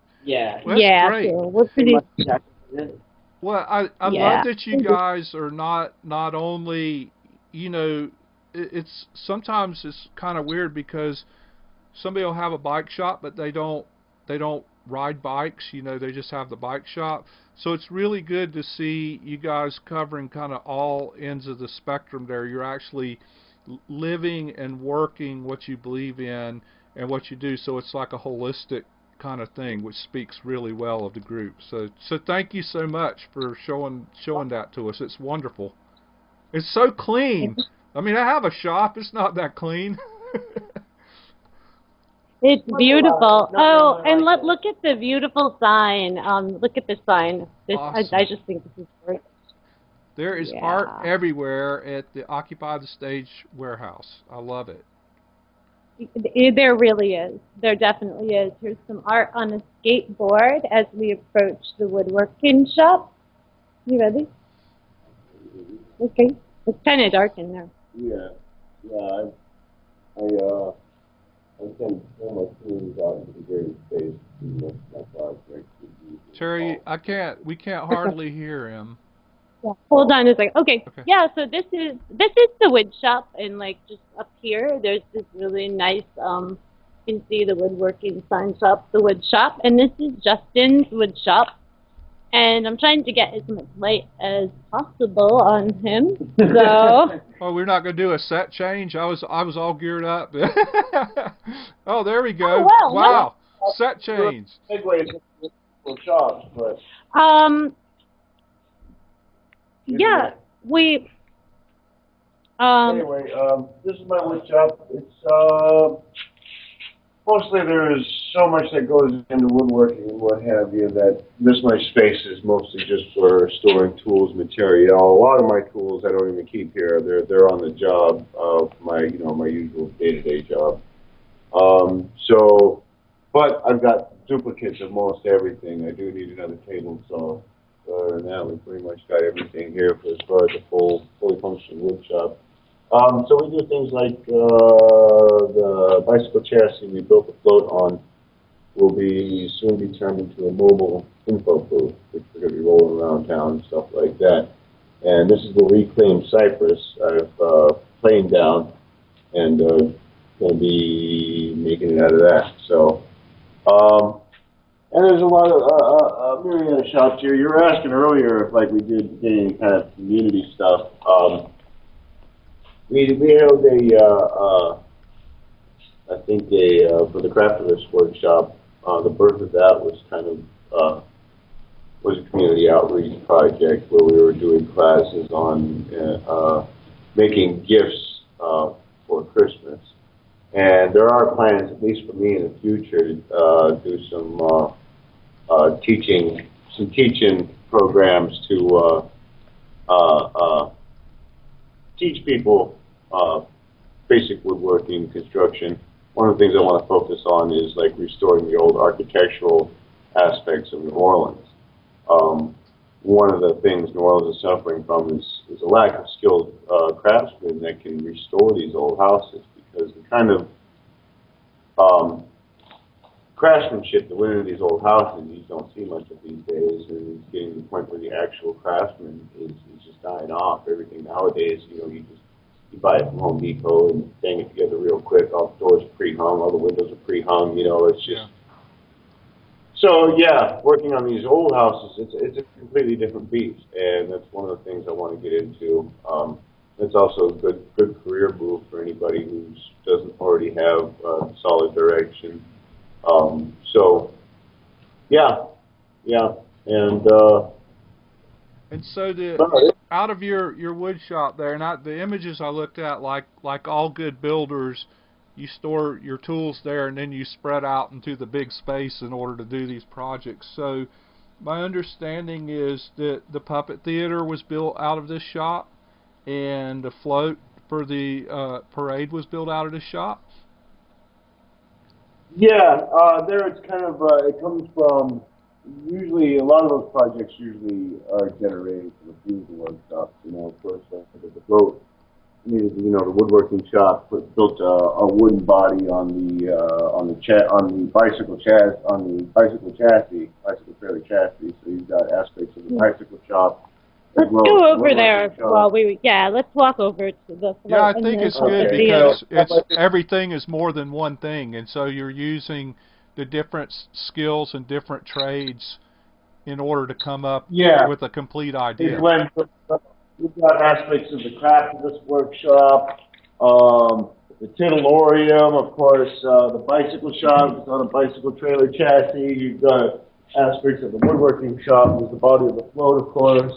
S2: Well, that's
S1: yeah.
S2: great.
S1: We're
S4: pretty
S1: pretty
S4: much exactly what it is.
S2: Well, I I
S1: Yeah.
S2: love that you guys are not not only you know it, it's sometimes it's kind of weird because somebody will have a bike shop but they don't they don't ride bikes you know they just have the bike shop so it's really good to see you guys covering kind of all ends of the spectrum there you're actually living and working what you believe in and what you do so it's like a holistic kind of thing, which speaks really well of the group. So, so thank you so much for showing showing that to us. It's wonderful. It's so clean. I mean, I have a shop. It's not that clean. [laughs]
S1: It's beautiful.
S4: a lot. Not
S1: Oh, and let look at the beautiful sign. Um, look at the sign. This
S2: Awesome.
S1: I, I just think this is great.
S2: there is
S1: Yeah.
S2: art everywhere at the Occupy the Stage warehouse. I love it.
S1: There really is. There definitely is. Here's some art on a skateboard as we approach the woodworking shop. You ready? Okay. It's kind of dark in there.
S3: Yeah, yeah. I, I, uh, I sent all my tools out into the greater space. You know, my project.
S2: Terry, I can't. We can't hardly [laughs] hear him.
S1: Yeah. Hold on a second. Okay.
S2: Okay.
S1: Yeah. So this is this is the wood shop, and like just up here, there's this really nice. Um, you can see the woodworking sign shop, the wood shop, and this is Justin's wood shop. And I'm trying to get as much light as possible on him. So [laughs]
S2: Oh, we're not going to do a set change. I was I was all geared up. [laughs] oh, there we go.
S1: Oh, wow.
S2: wow. Set change.
S3: Segways for shops, but
S1: um, yeah, we. Um,
S3: anyway, um, this is my wood shop. It's uh, mostly there's so much that goes into woodworking and what have you that this my space is mostly just for storing tools, material. A lot of my tools I don't even keep here. They're they're on the job of my you know my usual day to day job. Um, so, but I've got duplicates of most everything. I do need another table, so other than that, we pretty much got everything here for as far as a full, fully functioning wood shop. Um, so we do things like uh, the bicycle chassis we built the float on will be soon be turned into a mobile info booth, which we're going to be rolling around town and stuff like that. And this is the reclaimed cypress I've uh, planed down and uh, going be making it out of that. So, um, and there's a lot of uh, uh, uh, myriad of shops here. You were asking earlier if like we did any kind of community stuff. Um, we we held a uh, uh, I think a uh, for the crafter's workshop. Uh, the birth of that was kind of uh, was a community outreach project where we were doing classes on uh, making gifts for Christmas. And there are plans, at least for me in the future, to do some teaching, some teaching programs to teach people uh, basic woodworking, construction. One of the things I want to focus on is like restoring the old architectural aspects of New Orleans. Um, one of the things New Orleans is suffering from is, is a lack of skilled uh, craftsmen that can restore these old houses because the kind of um, craftsmanship that went into these old houses you don't see much of these days, and it's getting to the point where the actual craftsman is, is just dying off. Everything nowadays, you know, you just you buy it from Home Depot and bang it together real quick. All the doors are pre-hung, all the windows are pre-hung. You know, it's just.
S2: Yeah.
S3: So yeah, working on these old houses, it's it's a completely different beast, and that's one of the things I want to get into. Um, it's also a good good career move for anybody who doesn't already have uh, solid direction. Um, so yeah, yeah, and uh,
S2: And so the out of your your wood shop there, and I, the images I looked at, like like all good builders, you store your tools there, and then you spread out into the big space in order to do these projects. So, my understanding is that the puppet theater was built out of this shop, and the float for the uh, parade was built out of this shop.
S3: Yeah, uh, there it's kind of uh, it comes from usually a lot of those projects usually are generated from the fusion workshops. You know, of course, uh, the, the boat needed you know the woodworking shop put, built a, a wooden body on the uh, on the cha- on the bicycle chassis on the bicycle chassis, bicycle trailer chassis. So you've got aspects of the bicycle shop. as
S1: let's
S3: well
S1: go over there while we. Yeah, let's walk over to the. float
S2: Yeah, I think it's
S1: to the
S2: good because it's everything is more than one thing, and so you're using the different skills and different trades in order to come up
S3: Yeah.
S2: with a complete idea.
S3: blends. We've got aspects of the craftivist workshop, um, the titillorium, of course, uh, the bicycle shop. It's on a bicycle trailer chassis. You've got aspects of the woodworking shop. There's the body of the float, of course,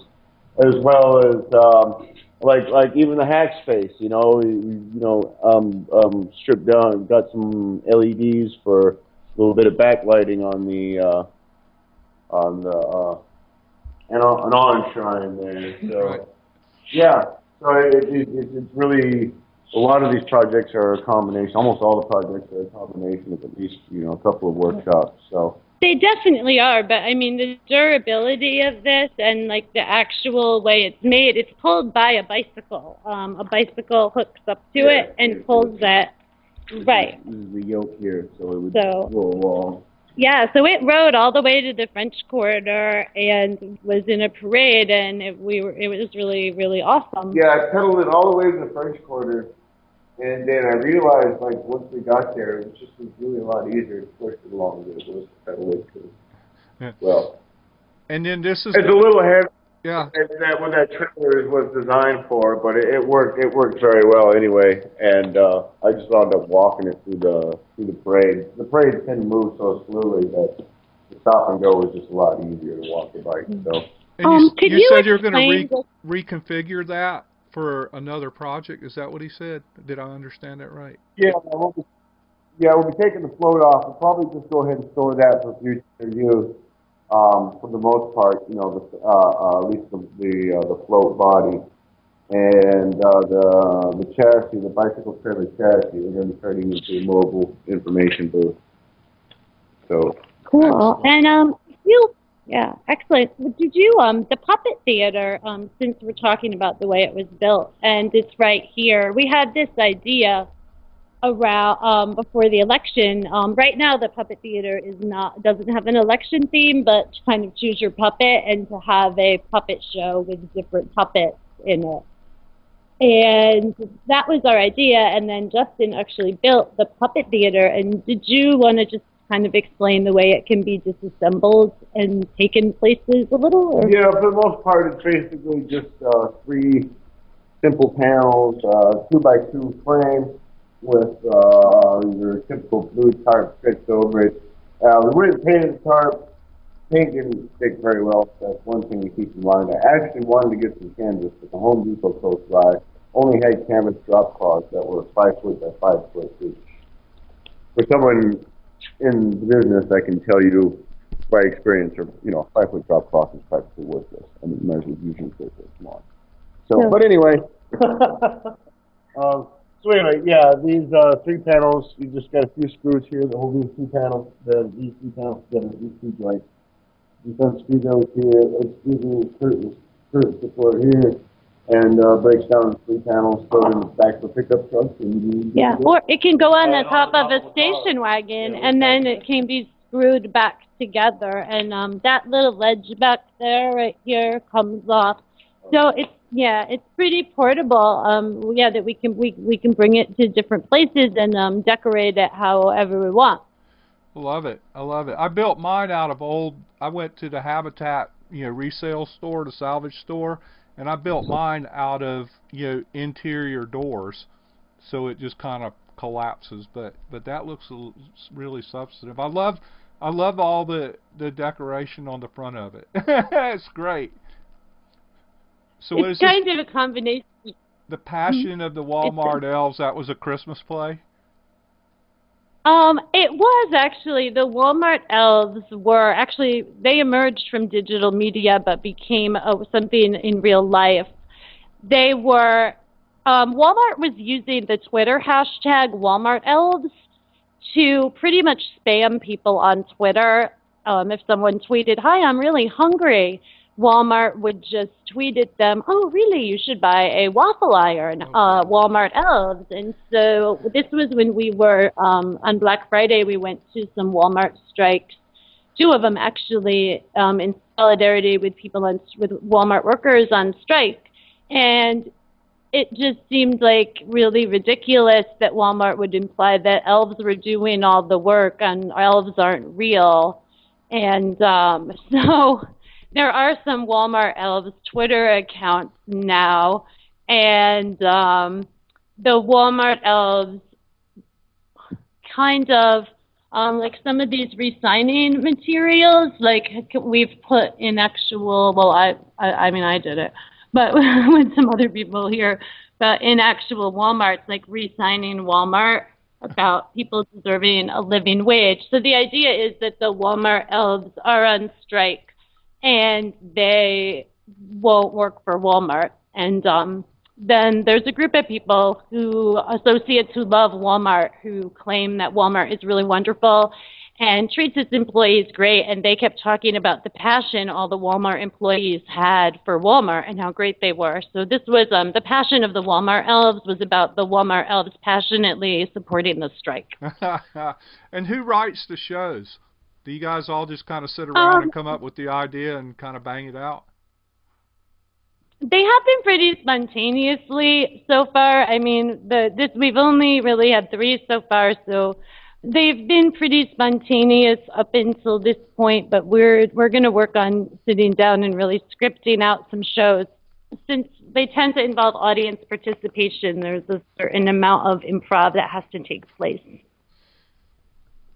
S3: as well as um, like like even the hack space. You know, you, you know, um, um, stripped down. Got some LEDs for little bit of backlighting on the uh, on the uh, and on, an orange shrine there. [laughs] So
S2: Right.
S3: yeah, so it, it, it, it's really a lot of these projects are a combination. Almost all the projects are a combination of at least you know a couple of workshops. So
S1: They definitely are, but I mean the durability of this and like the actual way it's made, it's pulled by a bicycle. Um, a bicycle hooks up to
S3: Yeah,
S1: it and pulls it. Right.
S3: This is the yoke here, so it would
S1: So-
S3: go along.
S1: Yeah, so it rode all the way to the French Quarter and was in a parade, and it, we were it was really really awesome.
S3: Yeah, I pedaled it all the way to the French Quarter, and then I realized like once we got there, it was just was really a lot easier to push it along than it was to pedal it. 'cause-
S2: Yeah.
S3: Well,
S2: And then this is
S3: it's a little heavy.
S2: Yeah.
S3: It's that what that trailer was designed for, but it, it worked. It worked very well anyway, and uh, I just wound up walking it through the through the parade. The parade tend to move so slowly that the stop and go was just a lot easier to walk the bike. So
S2: And
S1: Um,
S2: you,
S1: could
S2: you
S1: you
S2: said you're going to re- reconfigure that for another project. Is that what he said? Did I understand that right?
S3: yeah, we'll be, yeah, we'll be taking the float off. We'll probably just go ahead and store that for future use. Um, for the most part, you know, the, uh, uh, at least the the, uh, the float body and uh, the the chassis, the bicycle trailer chassis, we're going to be turning into a mobile information booth. So
S1: Cool. And um, you, yeah, excellent. Did you um, the puppet theater? Um, since we're talking about the way it was built, and it's right here. We had this idea around um, before the election. Um, right now, the puppet theater is not doesn't have an election theme, but to kind of choose your puppet and to have a puppet show with different puppets in it. And that was our idea. And then Justin actually built the puppet theater. And did you want to just kind of explain the way it can be disassembled and taken places a little? Or?
S3: yeah, for the most part, it's basically just uh, three simple panels, uh, two by two frame with uh, your typical blue tarp stretched over it. Uh, we wouldn't paint the tarp. Paint didn't stick very well. so That's one thing to keep in mind. I actually wanted to get some canvas, but the Home Depot close by only had canvas drop cloths that were five foot by five foot each. For someone in the business, I can tell you by experience, or you know, five foot drop cloth is practically worthless. I mean, measures usually so small. So,
S1: Yeah.
S3: but anyway. [laughs] um, so anyway, yeah, these uh, three panels, you just got a few screws here that hold these two panels, the, these two panels together, these two joints. These front screws over here, excuse me, curtain, curtain support here, and uh, breaks down in three panels, throw it in the back for pickup trucks. and
S1: Yeah, or it can go on the
S5: And on
S1: top of a
S5: of the
S1: station wagon,
S5: Yeah,
S1: and then it can be screwed back together. And um, that little ledge back there, right here, comes off. So it's yeah, it's pretty portable. Um, yeah, that we can we we can bring it to different places and um, decorate it however we want.
S2: I love it. I love it. I built mine out of old. I went to the Habitat, you know, resale store, the salvage store, and I built mine out of you know interior doors, so it just kind of collapses. But but that looks really substantive. I love I love all the the decoration on the front of it. [laughs] it's great. So what is
S1: it's
S2: this?
S1: kind of a combination.
S2: The Passion of the Walmart Elves. That was a Christmas play.
S1: Um, it was actually the Walmart elves were actually they emerged from digital media but became uh, something in real life. They were um, Walmart was using the Twitter hashtag Walmart elves to pretty much spam people on Twitter. Um, if someone tweeted, "Hi, I'm really hungry," Walmart would just tweet at them, "Oh, really? You should buy a waffle iron." Uh, Walmart elves, and so this was when we were um, on Black Friday. We went to some Walmart strikes, two of them actually, um, in solidarity with people on with Walmart workers on strike, and it just seemed like really ridiculous that Walmart would imply that elves were doing all the work and elves aren't real. And um, [laughs] so there are some Walmart elves Twitter accounts now, and um, the Walmart elves kind of um, like some of these re-signing materials, like we've put in actual. Well, I, I, I mean, I did it, but [laughs] with some other people here, but in actual WalMarts, like re-signing Walmart about people deserving a living wage. So the idea is that the Walmart elves are on strike and they won't work for Walmart. And um, then there's a group of people who associates who love Walmart who claim that Walmart is really wonderful and treats its employees great and they kept talking about the passion all the Walmart employees had for Walmart and how great they were. So this was um the passion of the Walmart elves was about the Walmart elves passionately supporting the strike. [laughs]
S2: and who writes the shows? Do you guys all just kind of sit around
S1: Um,
S2: and come up with the idea and kind of bang it out?
S1: They happen pretty spontaneously so far. I mean, the this we've only really had three so far, so they've been pretty spontaneous up until this point. But we're we're going to work on sitting down and really scripting out some shows. Since they tend to involve audience participation, there's a certain amount of improv that has to take place.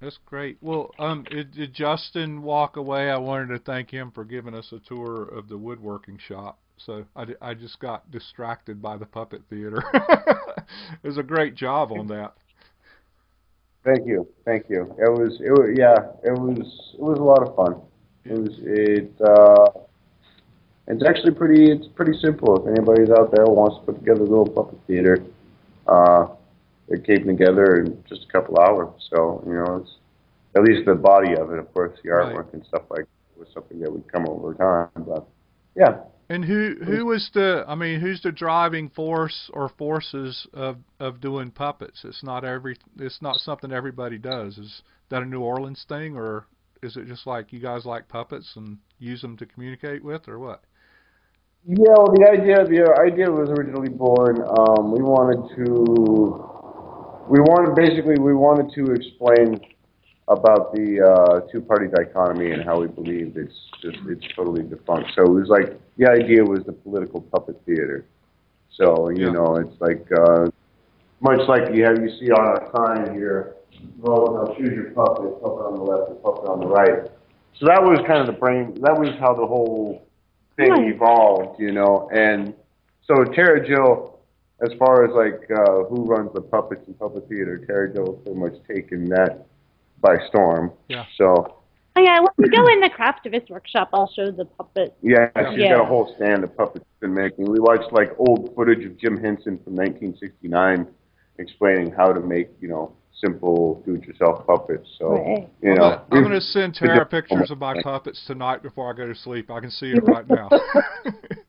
S2: That's great. Well, um, did, did Justin walk away? I wanted to thank him for giving us a tour of the woodworking shop. So I, I just got distracted by the puppet theater. [laughs] it was a great job on that.
S3: Thank you, thank you. It was, it was, yeah, it was, it was a lot of fun. It was, it, uh, it's actually pretty, it's pretty simple. If anybody's out there wants to put together a little puppet theater, uh, it came together in just a couple hours. So, you know, it's, at least the body of it, of course, the
S2: Right.
S3: artwork and stuff like that was something that would come over time. But, yeah,
S2: And who who was the? I mean, who's the driving force or forces of of doing puppets? It's not every. It's not something everybody does. Is that a New Orleans thing, or is it just like you guys like puppets and use them to communicate with, or what?
S3: Yeah, well, the idea the idea was originally born. Um, we wanted to, we wanted basically we wanted to explain about the uh, two-party dichotomy and how we believe it's just it's totally defunct. So it was like the idea was the political puppet theater. So you
S2: Yeah.
S3: know, it's like uh, much like you have you see on our sign here. Vote, now choose your puppet, puppet on the left and puppet on the right. So that was kind of the brain. That was how the whole thing
S1: Right.
S3: evolved, you know. And so Tara Jill, as far as like uh, who runs the puppets and puppet theater, Tara Jill has pretty much taken that by storm.
S2: Yeah.
S3: So
S1: Oh yeah, when we go in the craftivist workshop, I'll show the puppet.
S3: yeah, she's
S1: Yeah.
S3: got a whole stand of puppets she's been making. We watched like old footage of Jim Henson from 1969, explaining how to make you know simple do-it-yourself puppets. So
S1: Right.
S3: you
S2: I'm
S3: know,
S2: gonna, I'm gonna send Tara pictures of my puppets tonight before I go to sleep. I can see it right now. [laughs]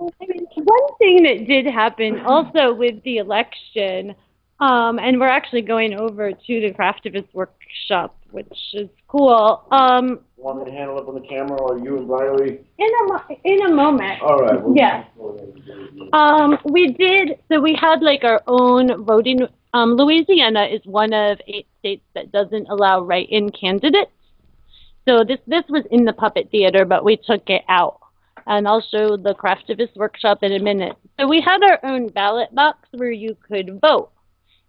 S1: One thing that did happen also with the election, um, and we're actually going over to the craftivist workshop, which is cool. Um,
S3: Want me to handle it on the camera, or you and Briley?
S1: in a mo- in a moment.
S3: All right. we'll-
S1: Yeah. Um, we did. So we had like our own voting. Um, Louisiana is one of eight states that doesn't allow write-in candidates. So this this was in the puppet theater, but we took it out. And I'll show the craftivist workshop in a minute. So we had our own ballot box where you could vote.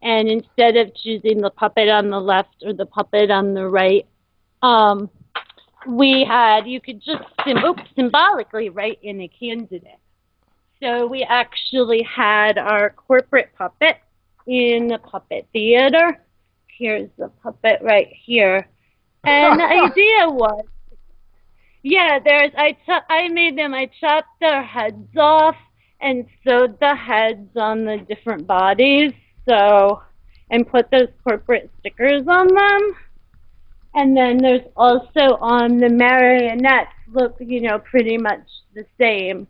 S1: And instead of choosing the puppet on the left or the puppet on the right, um, we had you could just symb- symbolically write in a candidate. So we actually had our corporate puppet in the puppet theater. Here's the puppet right here. And the [laughs] idea was, yeah, there's I cho- I made them. I chopped their heads off and sewed the heads on the different bodies. So and put those corporate stickers on them. And then there's also on the marionettes look, you know, pretty much the same.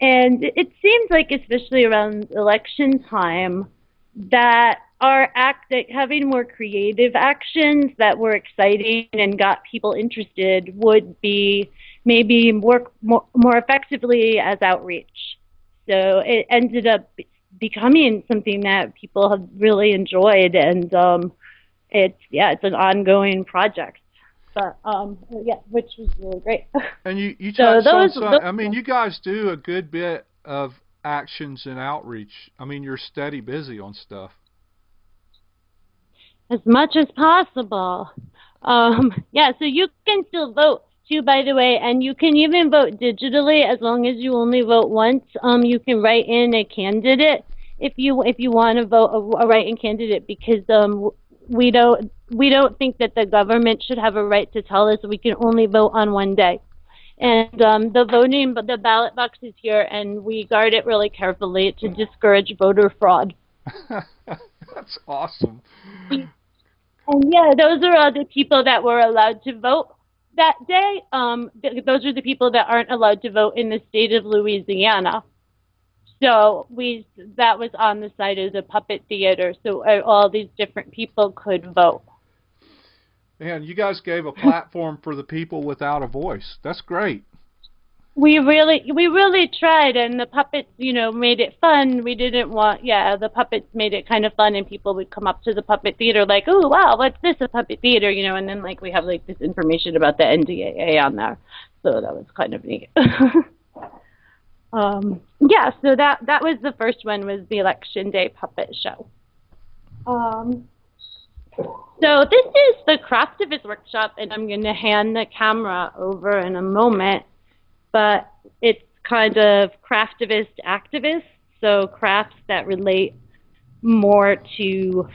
S1: And it seems like, especially around election time, that our act, having more creative actions that were exciting and got people interested would be maybe more more, more effectively as outreach. So it ended up becoming something that people have really enjoyed, and um, it's yeah, it's an ongoing project. But um, yeah, which was really great. [laughs]
S2: And you you
S1: So those-
S2: some.
S1: those-
S2: I mean, you guys do a good bit of actions and outreach. I mean, you're steady busy on stuff.
S1: As much as possible. Um, yeah, so you can still vote too, by the way, and you can even vote digitally as long as you only vote once. Um, you can write in a candidate if you if you want to vote a, a write-in candidate because um we don't we don't think that the government should have a right to tell us we can only vote on one day. And um, the voting, but the ballot box is here, and we guard it really carefully to discourage voter fraud. [laughs] [laughs]
S2: That's awesome.
S1: And yeah, those are all the people that were allowed to vote that day. Um, th- those are the people that aren't allowed to vote in the state of Louisiana. So we that was on the side of the puppet theater, so uh, all these different people could vote.
S2: Man, you guys gave a platform for the people without a voice. That's great.
S1: We really we really tried, and the puppets, you know, made it fun. We didn't want, yeah, the puppets made it kind of fun, and people would come up to the puppet theater like, "Oh, wow, what's this? A puppet theater?" You know, and then like we have like this information about the NDAA on there, so that was kind of neat. [laughs] um, yeah, so that that was the first one was the election day puppet show. Um, so this is the Craftivist workshop, and I'm going to hand the camera over in a moment. But it's kind of craftivist activist, so crafts that relate more to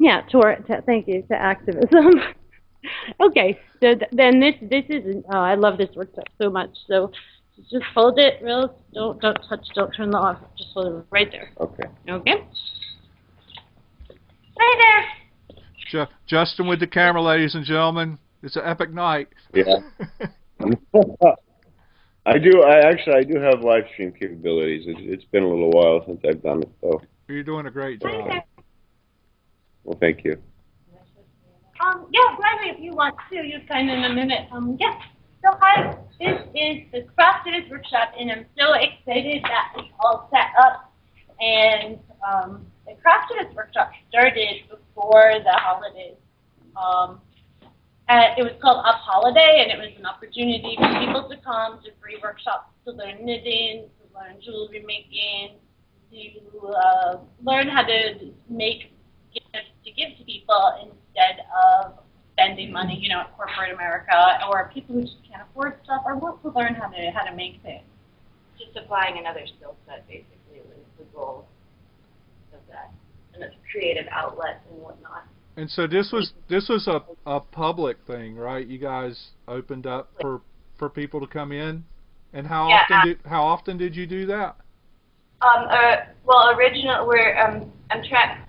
S1: yeah, to, to thank you to activism. [laughs] okay, so th- then this this is oh, I love this workshop so much. So just hold it real. Don't don't touch. Don't turn the off. Just hold it right there.
S3: Okay.
S1: Okay. Right there.
S2: Ju- Justin with the camera, ladies and gentlemen. It's an epic night.
S3: Yeah. [laughs] I do. I actually I do have live stream capabilities. It's, it's been a little while since I've done it, so
S2: You're doing a great job.
S3: well, thank you.
S1: Um, yeah, Gladly, if you want to, you can in a minute. Um, yeah. So hi, this is the Craftivist Workshop, and I'm so excited that we all set up. And um, the Craftivist Workshop started before the holidays. Um, and it was called Up Holiday, and it was an opportunity for people to come to free workshops to learn knitting, to learn jewelry making, to uh, learn how to make gifts to give to people instead of spending money, you know, at corporate America, or people who just can't afford stuff, or want to learn how to how to make things.
S6: Just applying another skill set, basically, was the goal of that, and a creative outlet and whatnot.
S2: And so this was this was a a public thing, right? You guys opened up for for people to come in. And how
S6: Yeah,
S2: often
S6: uh,
S2: did how often did you do that?
S6: Um, uh, well, original, we're, um, I'm trying,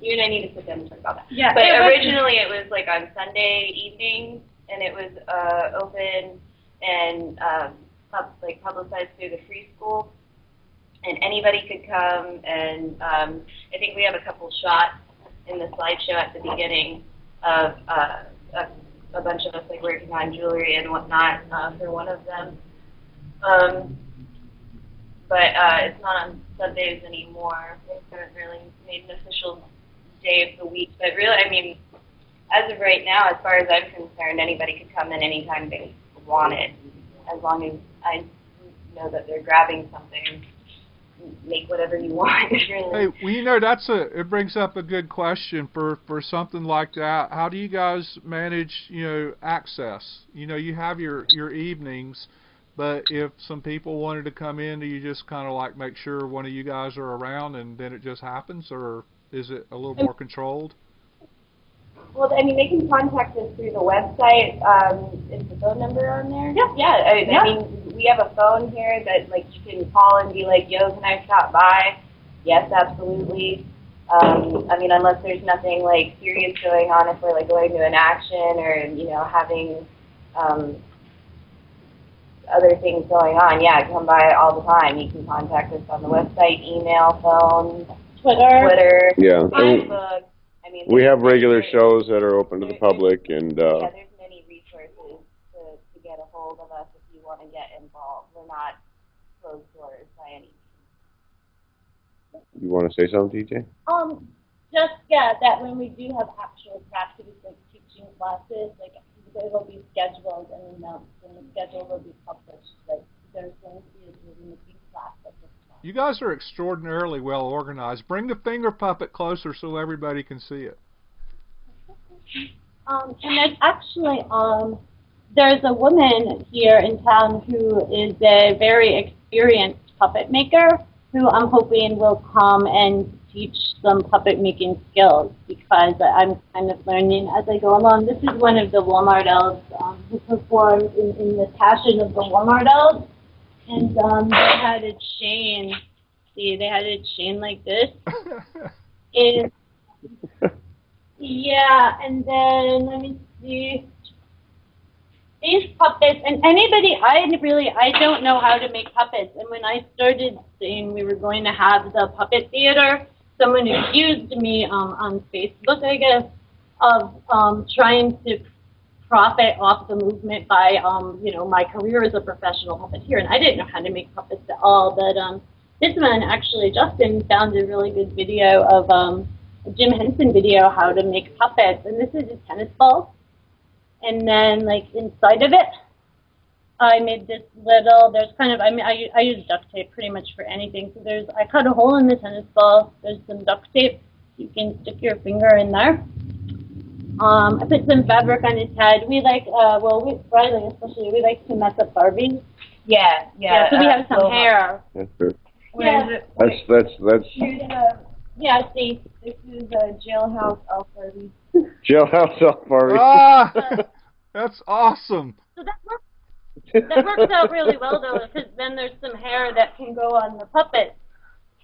S6: you and I need to sit down and talk about that.
S1: Yeah,
S6: But
S1: it was-
S6: originally it was like on Sunday evenings, and it was, uh, open and, um, pub, like publicized through the free school. And anybody could come and, um, I think we have a couple shots in the slideshow at the beginning of, uh, a, a bunch of us like working on jewelry and whatnot, uh, for one of them. Um, but uh, it's not on Sundays anymore. They haven't really made an official day of the week. But really, I mean, as of right now, as far as I'm concerned, anybody could come in anytime they wanted, as long as I know that they're grabbing something. Make whatever you want. [laughs] really.
S2: Hey, well, you know that's a it brings up a good question for for something like that. How do you guys manage, you know, access? You know, you have your your evenings, but if some people wanted to come in, do you just kind of like make sure one of you guys are around and then it just happens, or is it a little more controlled?
S6: Well, I mean, they can contact us through the website. Um, is the phone number on there? Yeah. Yeah. I,
S1: Yeah.
S6: I mean, we have a phone here that like you can call and be like, "Yo, can I stop by?" Yes, absolutely. Um, I mean, unless there's nothing like serious going on, if we're like going to an action or you know having um, other things going on, yeah, come by all the time. You can contact us on the website, email, phone,
S1: Twitter.
S6: Twitter,
S3: Yeah.
S6: Facebook. I mean,
S3: we have regular
S6: there's-
S3: shows that are open to the public, and
S6: yeah,
S3: uh,
S6: there's many resources to, to get a hold of us if you want to get involved. We're not closed doors by any means.
S3: you want to say something, TJ?
S1: Um, just yeah, that when we do have actual practice like teaching classes, like they will be scheduled and announced, and the schedule will be published. Like there's going to be a jewelry making class at this time.
S2: You guys are extraordinarily well organized. Bring the finger puppet closer so everybody can see it.
S1: Um, and there's actually um, there's a woman here in town who is a very experienced puppet maker who I'm hoping will come and teach some puppet making skills because I'm kind of learning as I go along. This is one of the Walmart elves um, who performed in, in the Passion of the Walmart elves, and um, they had a chain. See, they had a chain like this. [laughs] And yeah, and then let me see. These puppets, and anybody, I really, I don't know how to make puppets. And when I started saying we were going to have the puppet theater, someone accused me um, on Facebook, I guess, of um, trying to profit off the movement by, um, you know, my career as a professional puppeteer. And I didn't know how to make puppets at all. But um, this one, actually, Justin found a really good video of um, a Jim Henson video how to make puppets. And this is a tennis ball and then like inside of it, I made this little. There's kind of I mean I I use duct tape pretty much for anything. So there's I cut a hole in the tennis ball. There's some duct tape. You can stick your finger in there. Um, I put some fabric on his head. We like uh well we Briley especially we like to mess up Barbie.
S6: Yeah, yeah.
S1: Yeah, so we
S6: uh,
S1: have some
S6: well,
S1: hair.
S3: That's true.
S1: Yeah.
S3: That's that's that's
S1: Here's, uh, yeah, see, this is a jailhouse elf Barbie. [laughs]
S3: jailhouse elf Barbie.
S2: ah, [laughs] that's awesome.
S1: So that works. That works out really well though, because then there's some hair that can go on the puppet.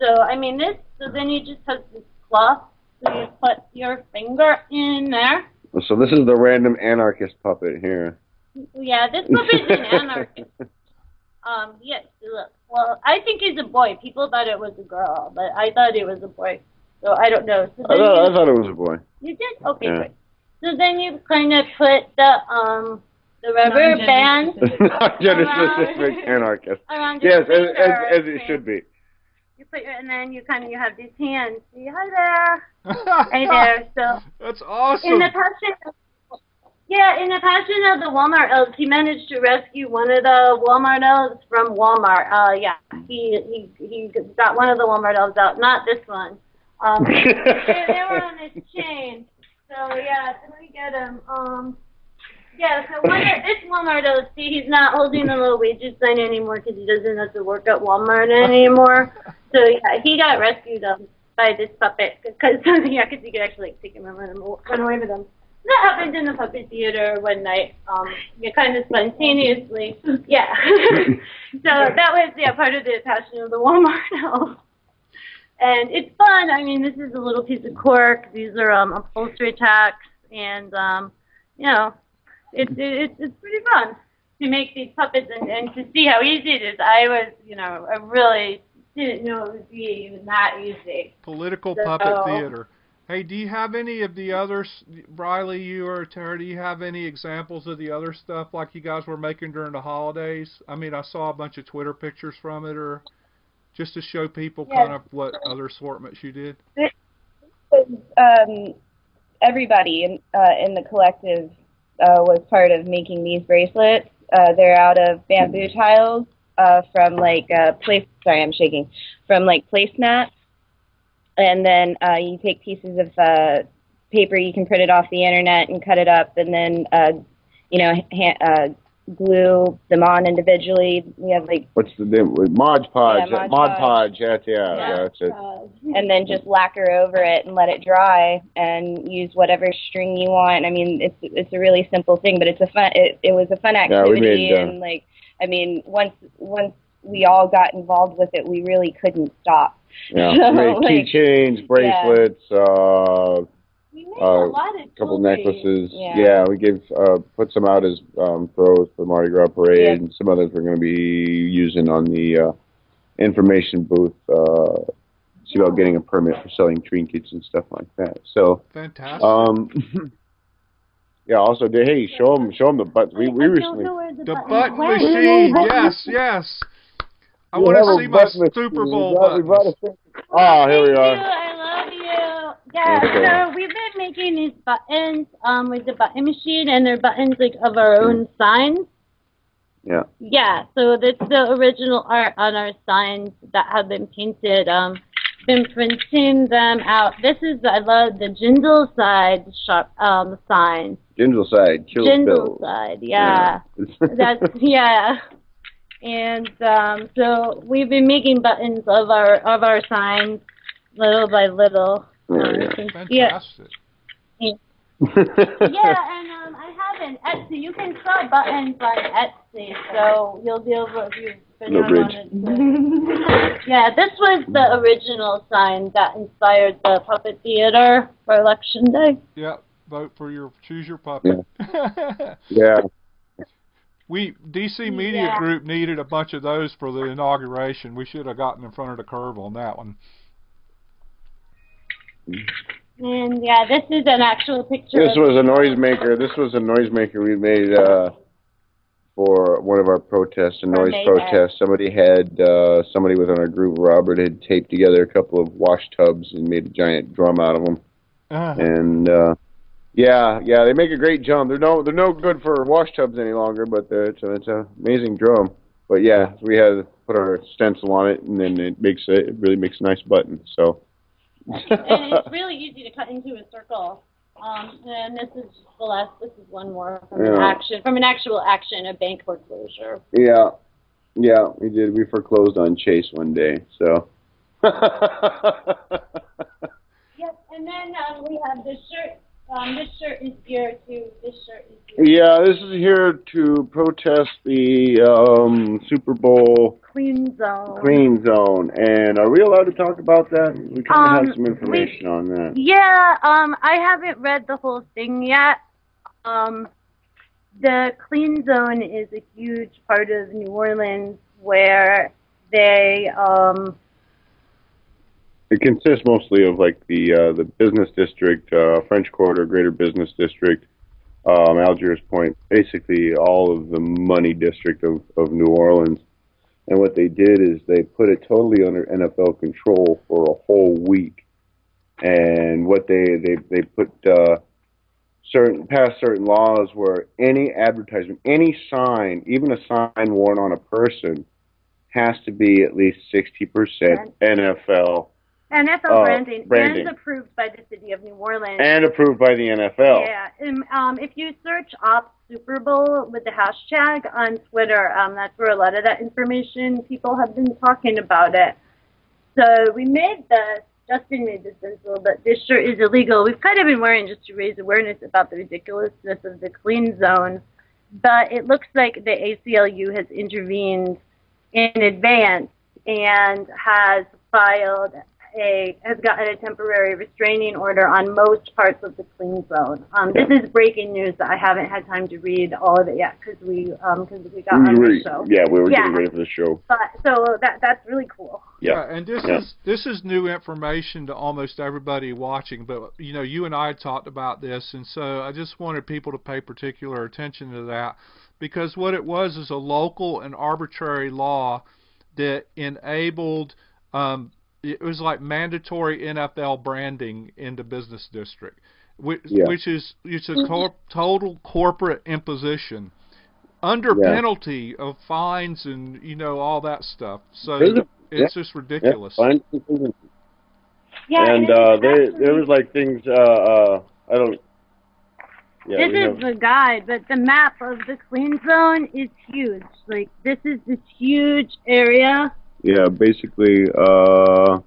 S1: So I mean this. So then you just have this cloth. So you put your finger in there.
S3: So this is the random anarchist puppet here.
S1: Yeah, this puppet's an [laughs] anarchist. Um, yes, look. Well, I think he's a boy. People thought it was a girl, but I thought it was a boy. So I don't know. So
S3: I thought,
S1: you,
S3: I thought it was a boy.
S1: you did? Okay,
S3: Yeah.
S1: good. So then you kind of put the um the rubber band [laughs]
S3: Not gender
S1: Around-
S3: specific anarchist.
S1: around
S3: Yes, as, as, as it should be.
S1: Put your and then you kind of you have these hands. See, hi there, [laughs] hi there. So
S2: That's awesome.
S1: in the passion, of, yeah, in the passion of the Walmart elves, he managed to rescue one of the Walmart elves from Walmart. Uh, yeah, he he he got one of the Walmart elves out, not this one. Um, [laughs] they, they were on this chain. So yeah, so let me get him. Um, yeah, so of, this Walmart see, he's not holding the low wages sign anymore because he doesn't have to work at Walmart anymore. [laughs] So yeah, he got rescued um, by this puppet because [laughs] yeah, because he could actually like, take him and run away with him. That happened in the puppet theater one night. Um, yeah, kind of spontaneously. Yeah. [laughs] so that was yeah part of the passion of the Walmart elf. And it's fun. I mean, this is a little piece of cork. These are um, upholstery tacks, and um, you know, it's it's it's pretty fun to make these puppets and, and to see how easy it is. I was, you know, I really didn't know it would be even that easy.
S2: Political
S1: So-
S2: puppet theater. Hey, do you have any of the others, Briley, you or Tara? Do you have any examples of the other stuff like you guys were making during the holidays? I mean, I saw a bunch of Twitter pictures from it, or just to show people
S6: Yes.
S2: kind of what other assortments you did.
S6: um, everybody in uh, in the collective uh, was part of making these bracelets. Uh, they're out of bamboo tiles uh, from like uh, place. Sorry, I'm shaking. From like placemats, and then uh, you take pieces of uh, paper. You can print it off the internet and cut it up, and then uh, you know ha- uh, glue them on individually. We have like
S3: What's the name? Mod Podge.
S6: Yeah, Mod
S3: Mod
S6: Podge.
S3: Podge. That's yeah.
S6: Yeah.
S3: yeah that's it.
S6: and then just lacquer over it and let it dry and use whatever string you want. I mean, it's it's a really simple thing, but it's a fun. It it was a fun activity,
S3: Yeah, we
S6: activity,
S3: made, uh,
S6: and like, I mean, once once we all got involved with it, we really couldn't stop.
S3: Yeah. [laughs]
S6: So,
S3: we made
S6: like,
S3: keychains, bracelets, uh,
S1: We made
S3: uh,
S1: a
S3: couple necklaces.
S6: Yeah.
S3: we gave uh put some out as um throws for the Mardi Gras parade,
S6: Yeah.
S3: and some others we're going to be using on the uh information booth. Uh, see about getting a permit for selling trinkets and stuff like that. So,
S2: Fantastic.
S3: um, [laughs] yeah. Also, hey show them show them the buttons. We we
S1: I don't
S3: recently
S1: know where the,
S2: the
S1: button
S2: button
S1: went.
S2: machine. [laughs] Yes, yes. I want to see my. Super Bowl
S3: brought- we brought
S2: buttons.
S3: a- Ah, here we are.
S1: You, I love you. Yeah,
S3: Okay.
S1: so we've been making these buttons um, with the button machine, and they're buttons like of our own signs.
S3: Yeah.
S1: Yeah, so that's the original art on our signs that have been painted. Um, been printing them out. This is I love the Jindal side shop um sign.
S3: Ginger side,
S1: Jindal side, yeah.
S3: Yeah. [laughs]
S1: That's yeah. And um, so we've been making buttons of our of our signs little by little.
S3: Yeah.
S1: yeah, [laughs] yeah, and um, I have an Etsy. You can sell buttons on Etsy, so you'll be able if you. If
S3: No
S1: anyone
S3: bridge.
S1: yeah, this was the original sign that inspired the puppet theater for election day.
S2: Yeah, Vote for your choose your puppet.
S3: yeah. [laughs]
S2: we DC Media
S1: Yeah.
S2: Group needed a bunch of those for the inauguration. We should have gotten in front of the curve on that one.
S1: And yeah, this is an actual picture.
S3: This was a noisemaker. This was a noisemaker we made uh, for one of our protests, a noise
S1: Mayhem.
S3: protest. Somebody had uh, somebody within our group, Robert, had taped together a couple of wash tubs and made a giant drum out of them.
S2: Uh,
S3: And uh, yeah, yeah, they make a great drum. They're no they're no good for wash tubs any longer, but they're, it's a, it's an amazing drum. But yeah, we had put our stencil on it, and then it makes it, it really makes a nice button. So.
S1: And it's [laughs] really easy to cut into a circle. Um, and this is the last. This is one more from an action, from an actual action, a bank foreclosure.
S3: Yeah, yeah, we did. We foreclosed on Chase one day, so. [laughs]
S1: Yep. And then um, we have this shirt. Um, this shirt is here too. This shirt is here.
S3: yeah, this is here to protest the um, Super Bowl
S1: Clean zone.
S3: clean zone. And are we allowed to talk about that? We kind of
S1: Um,
S3: have some information on that.
S1: Yeah. Um, I haven't read the whole thing yet. Um, the clean zone is a huge part of New Orleans where they um
S3: It consists mostly of like the uh, the business district, uh, French Quarter, Greater Business District, um, Algiers Point, basically all of the money district of, of New Orleans. And what they did is they put it totally under NFL control for a whole week. And what they they they put uh, certain passed certain laws where any advertisement, any sign, even a sign worn on a person, has to be at least sixty percent NFL
S1: NFL
S3: Uh,
S1: branding,
S3: branding.
S1: and approved by the city of New Orleans.
S3: and approved by the NFL.
S1: Yeah, and, um, if you search Ops Super Bowl with the hashtag on Twitter, um, that's where a lot of that information people have been talking about it. So we made the Justin made this stencil, but this shirt is illegal. We've kind of been wearing it just to raise awareness about the ridiculousness of the clean zone. But it looks like the ACLU has intervened in advance and has filed a has gotten a temporary restraining order on most parts of the clean zone. Um, this is breaking news that I haven't had time to read all of it yet because we um because we got on
S3: We
S1: the show.
S3: yeah, we were
S1: Yeah.
S3: getting ready for the show.
S1: But so that that's really cool.
S3: Yeah.
S2: and this
S3: Yeah.
S2: is this is new information to almost everybody watching. But you know, you and I talked about this, and so I just wanted people to pay particular attention to that because what it was is a local and arbitrary law that enabled. Um, it was like mandatory NFL branding in the business district, which,
S3: Yeah.
S2: which is it's a cor- total corporate imposition under
S3: Yeah.
S2: penalty of fines and you know all that stuff. So
S3: Is it?
S2: it's just ridiculous.
S3: Yeah, fine. and
S1: Yeah,
S3: and uh, there there was like things. Uh, uh, I don't. Yeah,
S1: this is the guide, but the map of the clean zone is huge. Like this is this huge area.
S3: Yeah. Basically, uh,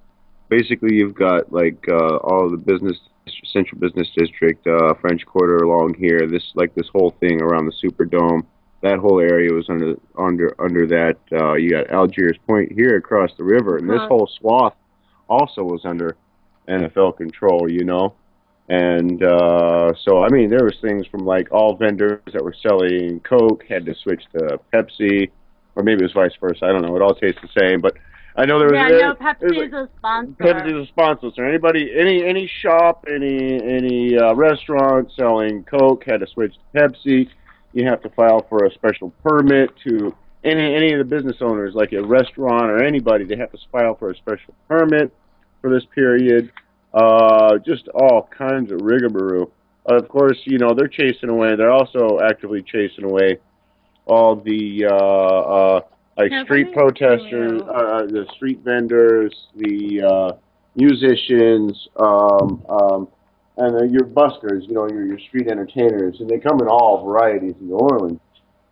S3: basically you've got like uh, all the business central business district, uh, French Quarter along here. This like this whole thing around the Superdome. That whole area was under under under that. Uh, you got Algiers Point here across the river, and this
S1: Uh-huh.
S3: whole swath also was under NFL control. You know. And uh, so, I mean, there was things from like all vendors that were selling Coke had to switch to Pepsi, or maybe it was vice versa. I don't know. It all tastes the same, but I know there was.
S1: yeah, no, Pepsi is a sponsor.
S3: Pepsi is a sponsor. So anybody, any any shop, any any uh, restaurant selling Coke had to switch to Pepsi. You have to file for a special permit to any any of the business owners, like a restaurant or anybody. They have to file for a special permit for this period. Uh, just all kinds of rigmarole. Of course, you know they're chasing away. They're also actively chasing away all the uh, uh, like street protesters, uh, the street vendors, the uh, musicians, um, um, and uh, your buskers. You know, your your street entertainers, and they come in all varieties in New Orleans.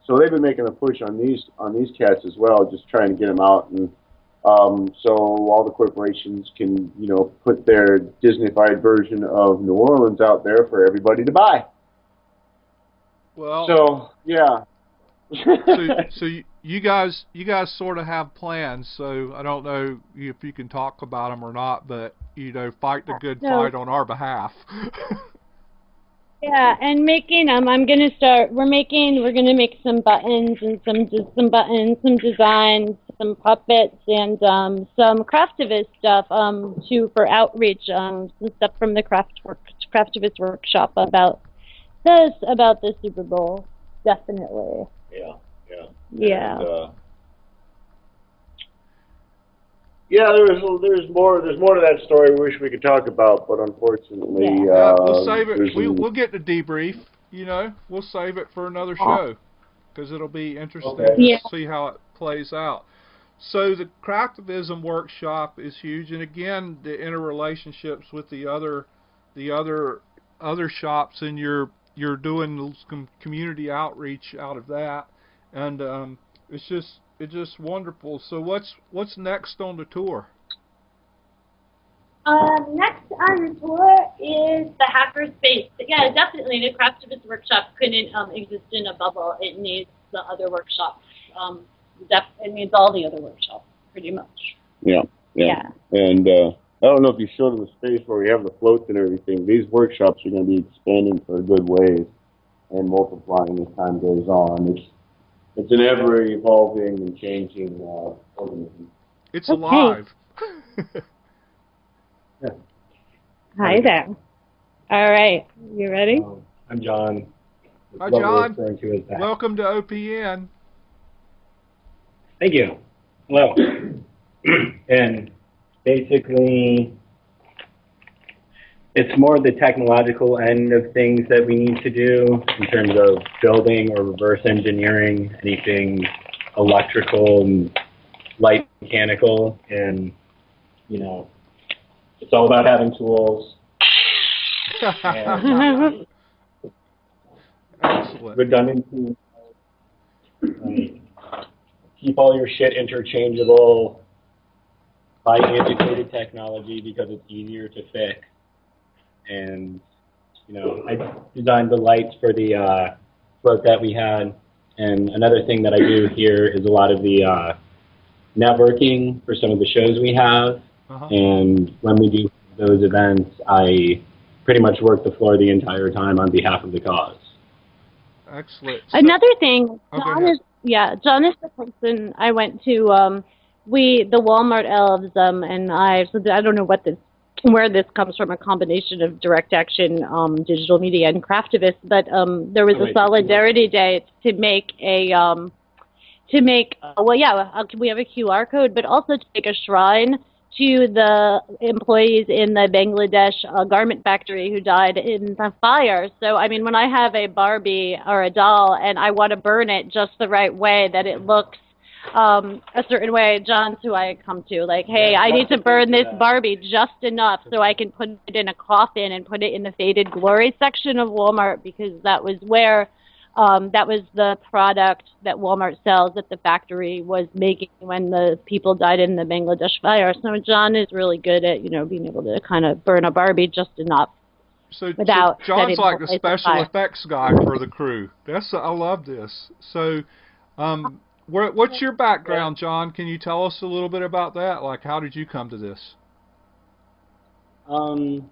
S3: So they've been making a push on these on these cats as well, just trying to get them out and Um, so all the corporations can, you know, put their Disneyfied version of New Orleans out there for everybody to buy.
S2: Well,
S3: So yeah.
S2: So, so you, guys, you guys sort of have plans. So I don't know if you can talk about them or not, but you know, fight the good
S1: No.
S2: fight on our behalf. [laughs]
S1: Yeah, and making um, I'm gonna start. We're making. We're gonna make some buttons and some some buttons, some designs, some puppets, and um, some craftivist stuff um, too for outreach. Um, some stuff from the craft work craftivist workshop about this about the Super Bowl. Definitely.
S7: Yeah, yeah.
S1: Yeah.
S7: And, uh,
S3: Yeah, there's there's more there's more to that story. We wish we could talk about, but unfortunately,
S1: Yeah.
S2: Yeah,
S3: uh,
S2: we'll save it. We,
S3: an-
S2: we'll get the debrief. You know, we'll save it for another show because it'll be interesting
S7: Okay.
S2: to
S1: Yeah.
S2: see how it plays out. So the craftivism workshop is huge, and again, the interrelationships with the other, the other, other shops, and you're you're doing some community outreach out of that, and um, it's just it's just wonderful. So what's what's next on the tour?
S1: Um, next on the tour is the Hackerspace. Yeah, definitely. The Craftivist Workshop couldn't um, exist in a bubble. It needs the other workshops. Um, def- it needs all the other workshops, pretty much.
S3: yeah, yeah, and uh, I don't know if you showed them the space where we have the floats and everything. These workshops are going to be expanding for a good ways and multiplying as time goes on. It's it's an ever evolving and changing uh, organism.
S2: It's
S1: Okay.
S2: alive. [laughs]
S1: Hi there. All right, you ready?
S9: Um, I'm John.
S2: Hi, John.
S9: referring to.
S2: Welcome to OPN.
S9: Thank you. Hello. [clears throat] and basically, it's more the technological end of things that we need to do in terms of building or reverse engineering anything electrical and light mechanical. And, you know, it's all about having tools. [laughs] And um,
S2: Excellent.
S9: redundancy. Like, keep all your shit interchangeable. Buy antiquated technology because it's easier to fix. And you know, I designed the lights for the uh, float that we had. And another thing that I do here is a lot of the uh, networking for some of the shows we have.
S2: Uh-huh.
S9: And when we do those events, I pretty much work the floor the entire time on behalf of the cause.
S2: Excellent. So-
S1: Another thing,
S2: Oh,
S1: John
S2: ahead.
S1: is yeah, John is the person I went to. Um, we the Walmart elves, um, and I. So I don't know what this, where this comes from. A combination of direct action, um, digital media, and craftivist. But um, there was
S9: Oh,
S1: a solidarity day to make a um, to make uh, well, yeah, uh, we have a QR code, but also to make a shrine to the employees in the Bangladesh uh, garment factory who died in the fire. So, I mean, when I have a Barbie or a doll and I want to burn it just the right way that it looks um, a certain way, John's who I come to. Like, hey,
S9: Yeah,
S1: I need to burn this. Barbie just enough so I can put it in a coffin and put it in the faded glory section of Walmart because that was where um, that was the product that Walmart sells that the factory was making when the people died in the Bangladesh fire. So John is really good at you know being able to kind of burn a Barbie just enough.
S2: So,
S1: without
S2: so John's like the special effects guy for the crew. That's I love this. So, um, where, what's your background, John? Can you tell us a little bit about that? Like, how did you come to this?
S9: Um,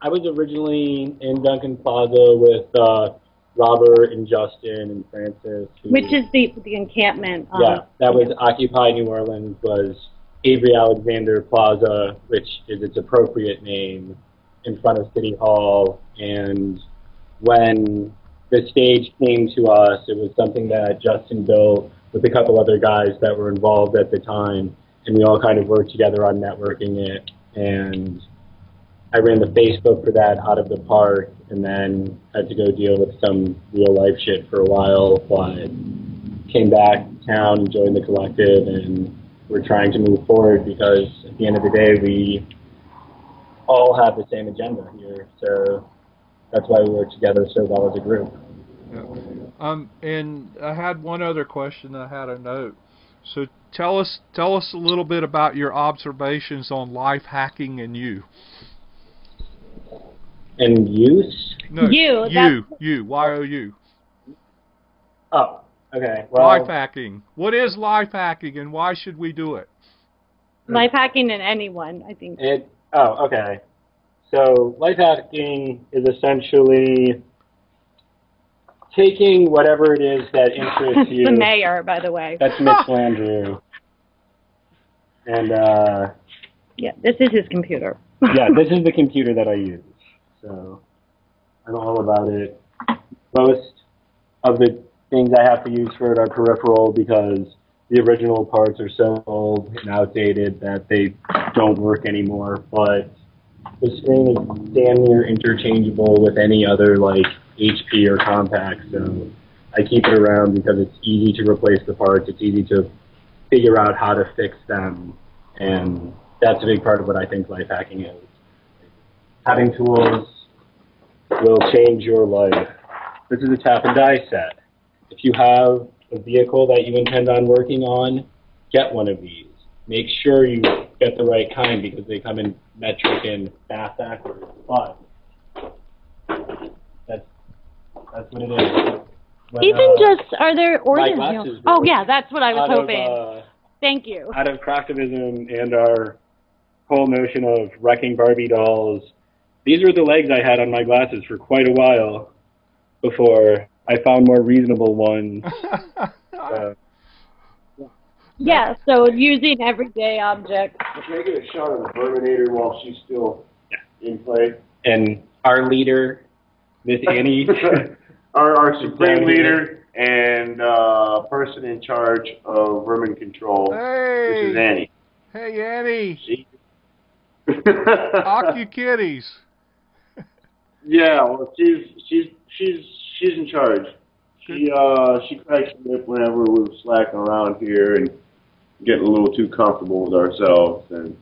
S9: I was originally in Duncan Plaza with uh, Robert and Justin and Francis. who-
S1: Which is the the encampment. Um,
S9: yeah, that was Occupy New Orleans was Avery Alexander Plaza, which is its appropriate name, in front of City Hall. And when the stage came to us, it was something that Justin built with a couple other guys that were involved at the time, and we all kind of worked together on networking it. And I ran the Facebook for that out of the park, and then had to go deal with some real life shit for a while, but came back to town and joined the collective, and we're trying to move forward because at the end of the day, we all have the same agenda here. So that's why we work together so well as a group.
S2: Um, and I had one other question. I had a note. So tell us tell us a little bit about your observations on life hacking and you.
S9: And use?
S2: No,
S1: You,
S2: you,
S1: that's-
S2: you, Y O U.
S9: Oh, okay. Well,
S2: Life hacking. What is life hacking, and why should we do it?
S1: Life hacking in anyone, I think.
S9: It. Oh, okay. So life hacking is essentially taking whatever it is that interests [laughs] you.
S1: the mayor, by the way.
S9: That's Mitch [laughs] Landrieu. And uh,
S1: Yeah, this is his computer. [laughs]
S9: yeah, this is the computer that I use. So I don't know all about it. Most of the things I have to use for it are peripheral because the original parts are so old and outdated that they don't work anymore. But the screen is damn near interchangeable with any other like HP or Compaq. So I keep it around because it's easy to replace the parts. It's easy to figure out how to fix them, and that's a big part of what I think life hacking is. Having tools will change your life. This is a tap and die set. If you have a vehicle that you intend on working on, get one of these. Make sure you get the right kind because they come in metric and fast backwards. But that's that's what it is. But,
S1: Even
S9: uh,
S1: just, are there ordinance?
S9: glasses
S1: Oh, yeah, that's what I was
S9: out of,
S1: hoping.
S9: uh,
S1: Thank you.
S9: out of craftivism and our whole notion of wrecking Barbie dolls, these were the legs I had on my glasses for quite a while before I found more reasonable ones. [laughs] Uh,
S1: Yeah, so using everyday objects.
S3: Can I get a shot of the Terminator while she's still in play?
S9: and our leader, Miss Annie, [laughs]
S3: our, our supreme leader and uh, person in charge of vermin control,
S2: Hey,
S3: Mrs. Annie.
S2: hey Annie,
S3: She, [laughs]
S2: Ocu Kitties.
S3: yeah, well, she's she's she's she's in charge. She uh she cracks me up whenever we're slacking around here and getting a little too comfortable with ourselves and.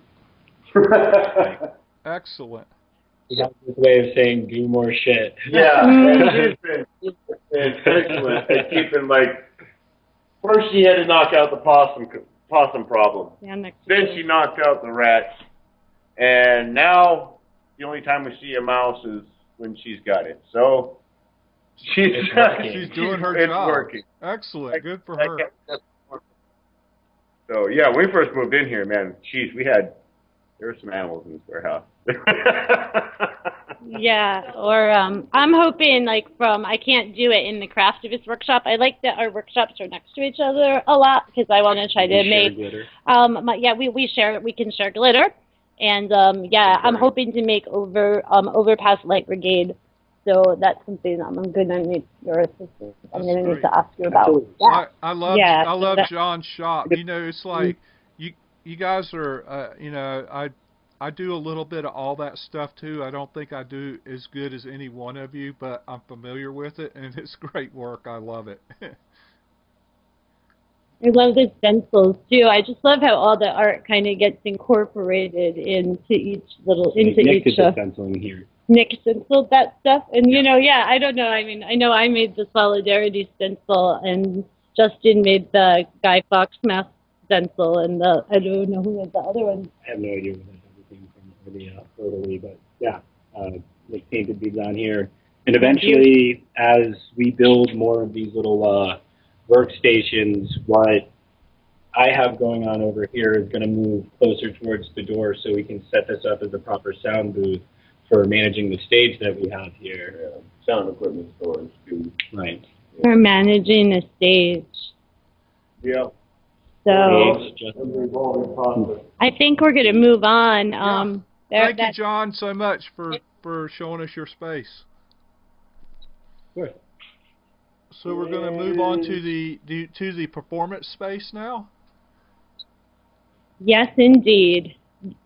S3: [laughs]
S2: Excellent.
S9: We got this way of saying do more shit.
S3: Yeah,
S1: Mhm.
S3: she's been, been excellent at keeping like. First, she had to knock out the possum possum problem.
S1: Stand next
S3: Then
S1: me.
S3: she knocked out the rats, and now the only time we see a mouse is when she's got it. So she's
S9: It's. [laughs]
S2: She's doing her
S3: it's
S2: job.
S3: working.
S2: Excellent. Good for
S3: That
S2: her.
S3: kept- that's working. So yeah, when we first moved in here, man, geez, we had there were some animals in this warehouse. [laughs]
S1: Yeah, or um, I'm hoping like from I can't do it in the craftivist workshop. I like that our workshops are next to each other a lot because I want to try to make
S9: glitter.
S1: um my, yeah we we share we can share glitter and um yeah I'm hoping to make over um overpass light brigade. So that's something I'm gonna need your assistance. I'm gonna need to ask you about. Yeah.
S2: I, I love
S1: Yeah,
S2: I love
S1: that-
S2: John's shop. You know, it's like you you guys are uh, you know I I do a little bit of all that stuff too. I don't think I do as good as any one of you, but I'm familiar with it and [laughs] it's great work. I love it. [laughs]
S1: I love the stencils too. I just love how all the art kind of gets incorporated into each little into
S9: Nick
S1: each
S9: did
S1: uh,
S9: stenciling here.
S1: Nick stenciled that stuff. And you know, yeah, I don't know. I mean, I know I made the solidarity stencil, and Justin made the Guy Fawkes mask stencil, and the I don't know who made the other one.
S9: I have no idea where that everything from or the uh, Rotary, but yeah, uh, Nick painted these on here. And eventually, as we build more of these little uh, workstations, what I have going on over here is going to move closer towards the door so we can set this up as a proper sound booth for managing the stage that we have here.
S3: Sound equipment storage too.
S9: Right.
S1: We're managing a stage,
S3: Yeah.
S1: So
S9: Stage, just-
S3: A revolving process.
S1: I think we're gonna move on. Um, there,
S2: Thank you, John, so much for for showing us your space.
S9: Sure.
S2: So we're going to move on to the, the to the performance space now.
S1: yes, indeed.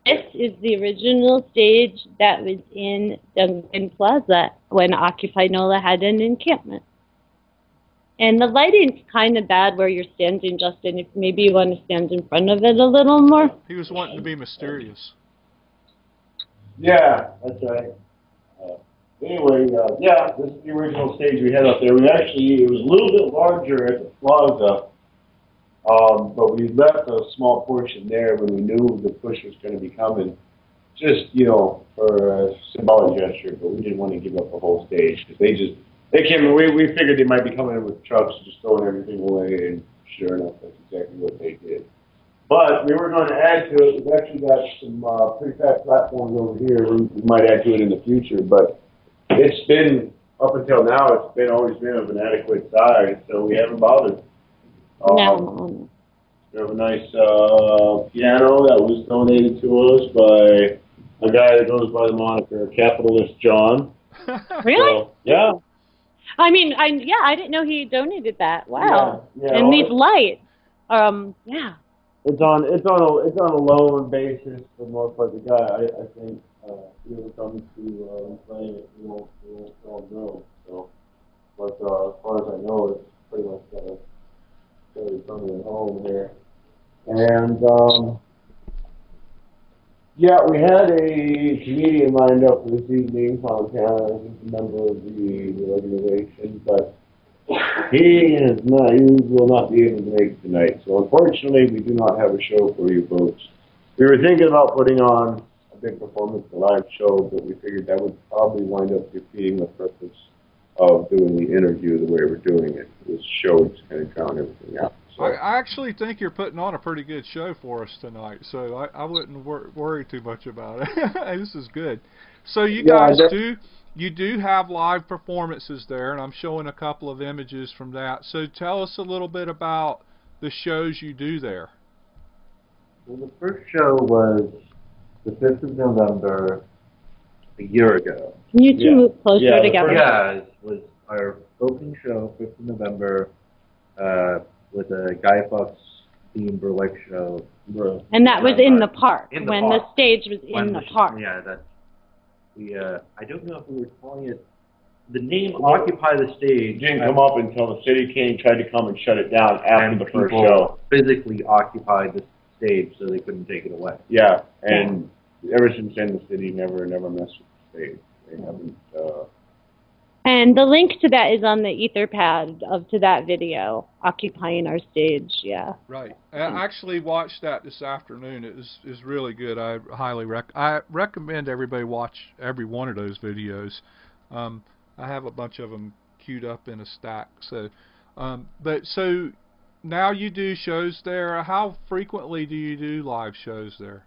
S1: This is the original stage that was in Duncan Plaza when Occupy NOLA had an encampment. And the lighting's kind of bad where you're standing, Justin. If maybe you want to stand in front of it a little more.
S2: He was wanting to be mysterious.
S3: Yeah, that's right. Uh, anyway, uh, yeah, this is the original stage we had up there. We actually, it was a little bit larger at the plaza, Um, but we left a small portion there when we knew the push was going to be coming, just you know for a symbolic gesture. But we didn't want to give up the whole stage because they just they came we we figured they might be coming in with trucks just throwing everything away, and sure enough, that's exactly what they did. But we were going to add to it. We've actually got some uh, pretty fat platforms over here. We, we might add to it in the future, but it's been up until now. It's been always been of an adequate size, so we haven't bothered. Um,
S1: No.
S3: We have a nice uh, piano that was donated to us by a guy that goes by the moniker Capitalist John. [laughs]
S1: Really?
S3: So, yeah.
S1: I mean, I yeah, I didn't know he donated that. Wow.
S3: Yeah, yeah,
S1: and
S3: well,
S1: these lights. Um, yeah.
S3: It's on it's on a it's on a loan basis for the most part. The guy I, I think uh, he ever comes to uh, playing it, he won't he won't tell him no. So, but uh, as far as I know, it's pretty much got a very permanent home here. And um, yeah, we had a comedian lined up for this evening, Tom Cannon, a member of the, the organization, but he is not, he will not be able to make tonight. So unfortunately, we do not have a show for you folks. We were thinking about putting on a big performance, a live show, but we figured that would probably wind up defeating the purpose of doing the interview the way we're doing it. This show is going to drown everything out. So,
S2: I, I actually think you're putting on a pretty good show for us tonight, so I, I wouldn't wor- worry too much about it. [laughs] this is good. So you
S3: Yeah,
S2: guys do you do have live performances there, and I'm showing a couple of images from that. So tell us a little bit about the shows you do there.
S7: Well, the first show was the 5th of November a year ago.
S1: Can you two
S3: Yeah.
S1: move closer
S3: Yeah,
S1: together?
S7: Yeah, it was our opening show, 5th of November, uh, with a Guy Fawkes themed burlesque show.
S1: And that was in the park
S7: In the
S1: when
S7: park.
S1: the stage was
S7: When
S1: in the
S7: sh-
S1: park.
S7: Yeah, that's we. Uh, I don't know if we were calling it the name "Occupy the Stage."
S3: didn't come up until the city came, tried to come and shut it down after
S7: and
S3: the first
S7: people
S3: show.
S7: physically occupied the stage, so they couldn't take it away.
S3: Yeah, and ever since then, the city never, never messed with the stage. They haven't. Uh,
S1: And the link to that is on the Etherpad of to that video, occupying our stage. Yeah.
S2: Right. I actually watched that this afternoon. It is is really good. I highly rec I recommend everybody watch every one of those videos. Um, I have a bunch of them queued up in a stack. So, um, but so now you do shows there. How frequently do you do live shows there?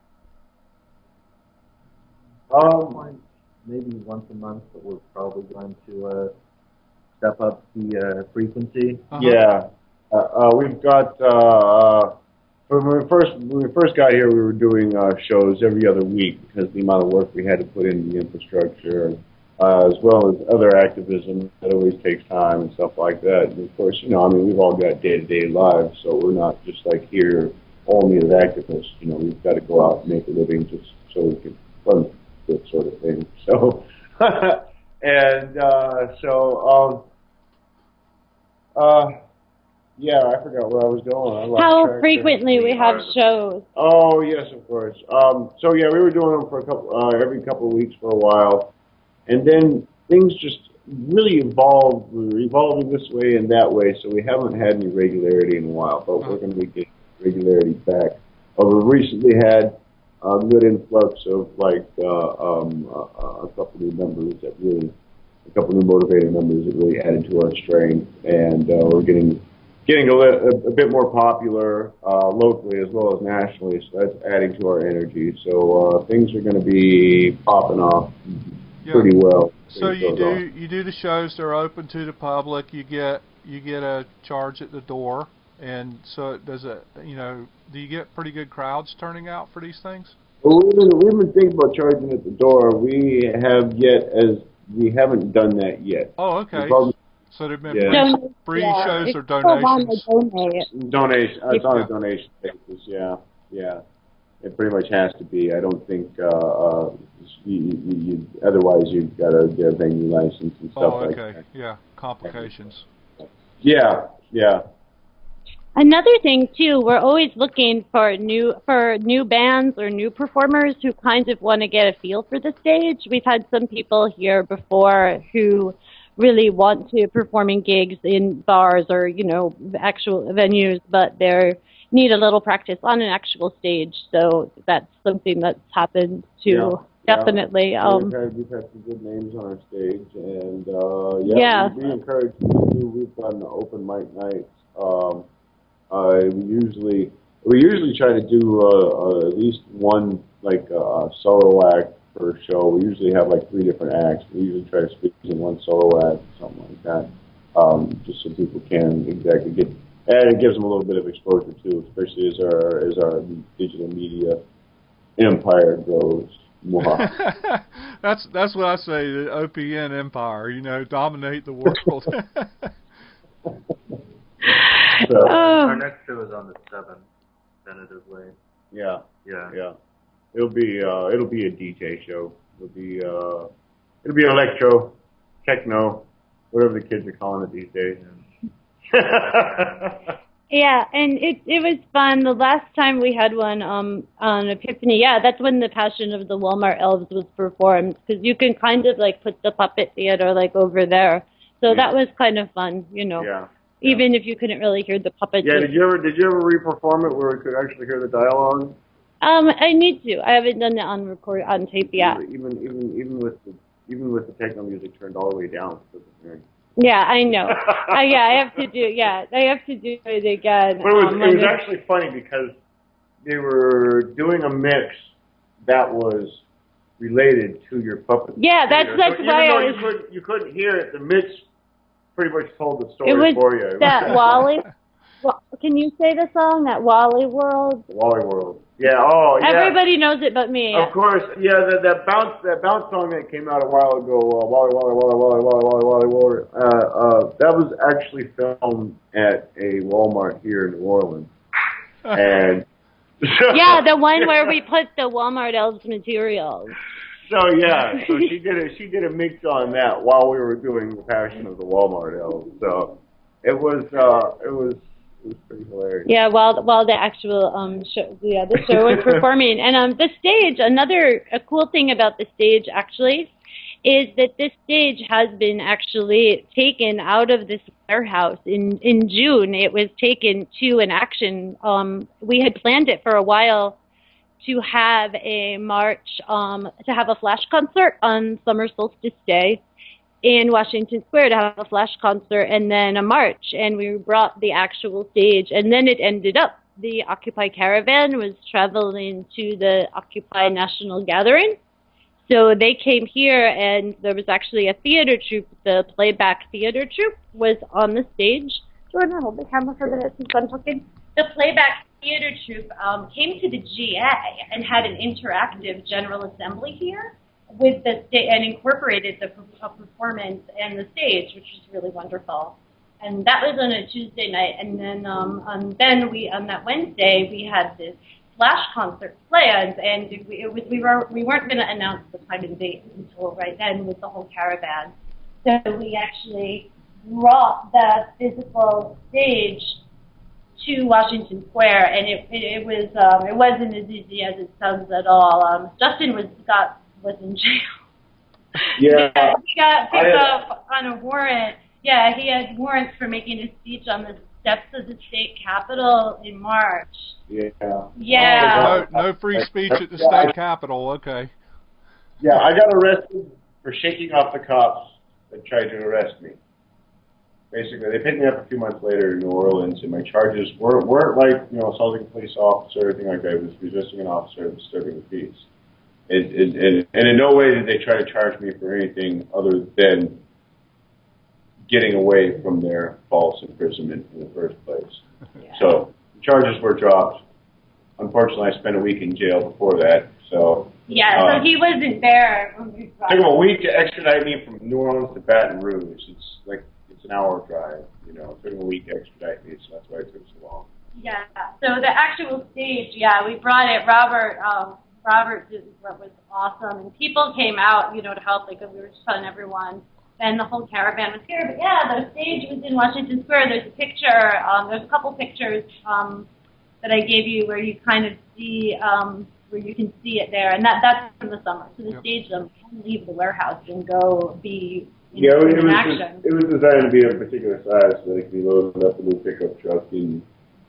S7: Um, maybe once a month, but we're probably going to uh, step up the uh, frequency.
S2: Uh-huh.
S3: Yeah, uh, uh, we've got. Uh, uh, when we first when we first got here, we were doing uh, shows every other week because the amount of work we had to put into the infrastructure, uh, as well as other activism that always takes time and stuff like that. And of course, you know, I mean, we've all got day-to-day lives, so we're not just like here only as activists. You know, we've got to go out and make a living just so we can fund this sort of thing. [laughs] So, and uh, so, um, uh, yeah, I forgot where I was going. I
S1: How frequently we have shows.
S3: Oh yes, of course. Um, so yeah, we were doing them for a couple, uh, every couple of weeks for a while, and then things just really evolved. We were evolving this way and that way, so we haven't had any regularity in a while. But we're going to be getting regularity back. Uh, we recently had a good influx of like uh, um, a couple new members that really, a couple new motivated members that really added to our strength, and uh, we're getting getting a, a, a bit more popular uh, locally as well as nationally. So that's adding to our energy. So uh, things are going to be popping off
S2: Yeah.
S3: pretty well.
S2: So you do
S3: on.
S2: you do the shows. They're open to the public. You get you get a charge at the door, and so it does it. You know, do you get pretty good crowds turning out for these things?
S3: Well, we've been, we've been thinking about charging at the door. We have yet as we haven't done that yet.
S2: Oh, okay.
S3: Probably-
S2: So they've been
S3: Yeah.
S2: free, free
S1: yeah,
S2: shows
S1: it's
S2: or
S1: still
S2: donations.
S1: donate.
S3: Donation. Uh, it's on a donation basis. Yeah, yeah. It pretty much has to be. I don't think. Uh, uh, you, you, you, otherwise, you've got to get a venue license and stuff
S2: Oh,
S3: like
S2: okay.
S3: that.
S2: Yeah, complications.
S3: Yeah, yeah.
S1: Another thing too, we're always looking for new for new bands or new performers who kind of want to get a feel for the stage. We've had some people here before who really want to performing gigs in bars or you know actual venues, but they need a little practice on an actual stage. So that's something that's happened too.
S3: Yeah.
S1: Definitely.
S3: Yeah.
S1: Um,
S3: we've, had, we've had some good names on our stage, and uh, yeah,
S1: Yeah.
S3: We, encourage people to. We've done open mic nights. Um, uh, we usually we usually try to do uh, uh, at least one like uh, solo act per show. We usually have like three different acts. We usually try to squeeze in one solo act, something like that, um, just so people can exactly get. And it gives them a little bit of exposure too, especially as our as our digital media empire grows. [laughs]
S2: That's that's what I say. The OPN empire, you know, dominate the world. [laughs] [laughs]
S3: So, [laughs]
S1: Oh.
S7: Our next show is on the seventh, tentatively.
S3: yeah,
S7: Yeah.
S3: yeah. It'll be uh, it'll be a DJ show. It'll be uh, it'll be electro, techno, whatever the kids are calling it these days. [laughs]
S1: Yeah, and it it was fun. The last time we had one um on Epiphany, yeah, that's when the Passion of the Walmart Elves was performed because you can kind of like put the puppet theater like over there. So
S3: Yeah.
S1: that was kind of fun, you know.
S3: yeah.
S1: Even if you couldn't really hear the puppets.
S3: Yeah. Did you ever did you ever re-perform it where we could actually hear the dialogue?
S1: Um, I need to. I haven't done it on record on tape yet.
S3: Even even even with the even with the techno music turned all the way down. for the hearing.
S1: Yeah, I know. uh, yeah, I have to do. Yeah, I have to do it again.
S3: But it was
S1: um,
S3: it was actually funny because they were doing a mix that was related to your puppet.
S1: Yeah, that's-
S3: theater.
S1: that's
S3: so
S1: why I
S3: you
S1: was-
S3: couldn't you couldn't hear it, the mix pretty much told the story
S1: it was
S3: for you.
S1: That [laughs] Wally. Can you say the song? That Wally World.
S3: Wally World. Yeah. Oh, yeah.
S1: Everybody knows it, but me.
S3: Of course. Yeah. That that bounce that bounce song that came out a while ago. Uh, Wally Wally Wally Wally Wally Wally Wally World. Uh, uh, that was actually filmed at a Walmart here in New Orleans, [laughs] and. [laughs]
S1: yeah, the one where we put the Walmart elves materials.
S3: So yeah, so [laughs] she did a she did a mix on that while we were doing the Passion of the Walmart Elves. So it was uh it was it was pretty hilarious.
S1: Yeah, while while the actual um show, yeah, the show was [laughs] performing, and um the stage. Another a cool thing about the stage actually is that this stage has been actually taken out of this warehouse in in June. It was taken to an action. Um, we had planned it for a while to have a march, um, to have a flash concert on summer solstice day in Washington Square to have a flash concert and then a march. And we brought the actual stage. And then it ended up the Occupy Caravan was traveling to the Occupy National Gathering. So they came here, and there was actually a theater troupe. The playback theater troupe was on the stage. Jordan, hold the camera for a minute since I'm talking. The playback theater troupe um, came to the GA and had an interactive General Assembly here with the sta- and incorporated the per- performance and the stage, which was really wonderful. And that was on a Tuesday night, and then um, um, then we on that Wednesday we had this flash concert planned, and we, it was we were we weren't going to announce the time and date until right then with the whole caravan. So we actually brought the physical stage to Washington Square, and it it, it was um, it wasn't as easy as it sounds at all. Um, Justin was got was in [laughs] jail.
S3: Yeah.
S1: he got picked
S3: I-
S1: up on a warrant. Yeah, he had warrants for making a speech on the steps of the state capitol in March.
S3: Yeah.
S1: Yeah.
S2: no, no free speech at the state capitol. Okay.
S3: Yeah, I got arrested for shaking off the cops that tried to arrest me. Basically, they picked me up a few months later in New Orleans, and my charges weren't, weren't like, you know, assaulting a police officer or anything like that. It was resisting an officer and disturbing the peace. It, it, it, and in no way did they try to charge me for anything other than getting away from their false imprisonment in the first place. So the charges were dropped. Unfortunately, I spent a week in jail before that, so
S1: Yeah,
S3: Uh,
S1: so he wasn't there when we
S3: Took them a week to extradite me from New Orleans to Baton Rouge. It's like it's an hour drive, you know. It took a week to extradite me, so that's why it took so long.
S1: Yeah. So the actual stage, yeah, we brought it. Robert, um, Robert did what was awesome, and people came out, you know, to help. Like we were just telling everyone, and the whole caravan was here. But yeah, the stage was in Washington Square. There's a picture. Um, there's a couple pictures um, that I gave you where you kind of see um, where you can see it there, and that that's in the summer. So the
S2: Yep.
S1: stage um, can leave the warehouse and go be
S6: in,
S10: Yeah, it was,
S6: action.
S10: it was designed to be a particular size so that it could be loaded up in a pickup truck and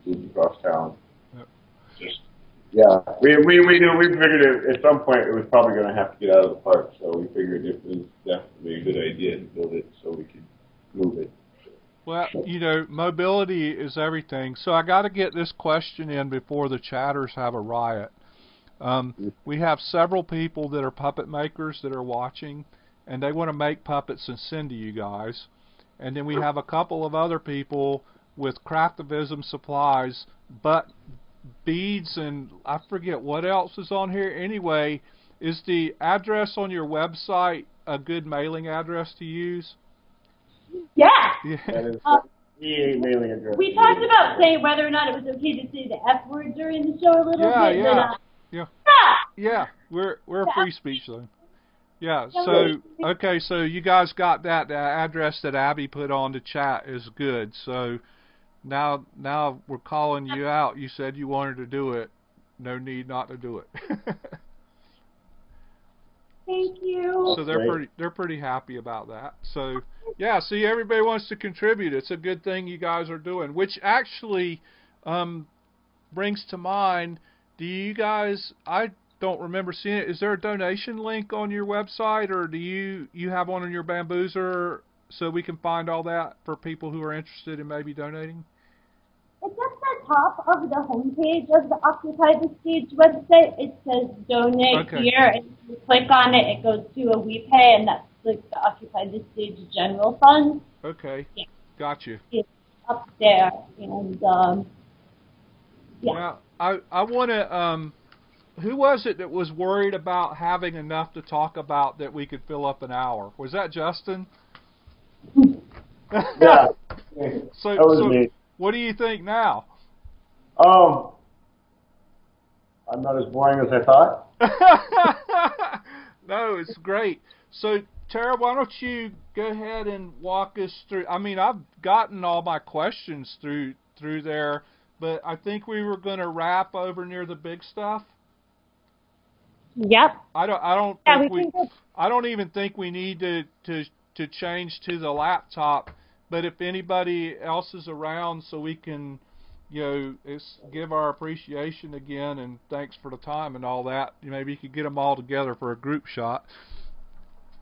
S10: moved across town.
S2: Yep.
S10: Just, yeah, we, we, we knew, we figured it, at some point it was probably gonna have to get out of the park, so we figured it was definitely a good idea to build it so we could move it.
S2: Well, you know, mobility is everything. So I got to get this question in before the chatters have a riot. Um, we have several people that are puppet makers that are watching, and they want to make puppets and send to you guys. And then we have a couple of other people with craftivism supplies, but beads and I forget what else is on here. Anyway, is the address on your website a good mailing address to use?
S6: Yeah.
S2: Yeah.
S10: That is
S6: Uh,
S10: the mailing address.
S6: We talked about saying whether or not it was okay to say the F word during the show a little
S2: Yeah,
S6: bit.
S2: yeah.
S6: Uh,
S2: Yeah.
S6: yeah.
S2: Yeah, we're we're a free speech zone. Yeah,
S6: Yeah,
S2: so okay, so you guys got that. The address that Abby put on the chat is good. So now now we're calling you out. You said you wanted to do it. No need not to do it. [laughs]
S6: Thank you.
S2: so they're pretty they're pretty happy about that. So yeah, see everybody wants to contribute. It's a good thing you guys are doing, which actually um, brings to mind. Do you guys? I don't remember seeing it. Is there a donation link on your website, or do you you have one on your Bambuser so we can find all that for people who are interested in maybe donating?
S6: It's at the top of the homepage of the Occupy the Stage website. It says donate
S2: Okay.
S6: here, and if you click on it, it goes to a WePay, and that's like the Occupy the Stage general fund.
S2: Okay,
S6: Yeah.
S2: got you.
S6: It's up there, and um, yeah.
S2: Now, I I want to. Um, who was it that was worried about having enough to talk about that we could fill up an hour? Was that Justin?
S10: Yeah. [laughs]
S2: So,
S10: That was
S2: so
S10: me.
S2: what do you think now?
S10: Um, I'm not as boring as I thought. [laughs]
S2: no, it's great. So, Tara, why don't you go ahead and walk us through? I mean, I've gotten all my questions through through there, but I think we were going to wrap over near the big stuff.
S1: Yep.
S2: I don't. I don't
S1: Yeah,
S2: think
S1: we
S2: we.
S1: go.
S2: I don't even think we need to to to change to the laptop. But if anybody else is around, so we can, you know, it's, give our appreciation again and thanks for the time and all that. Maybe you could get them all together for a group shot.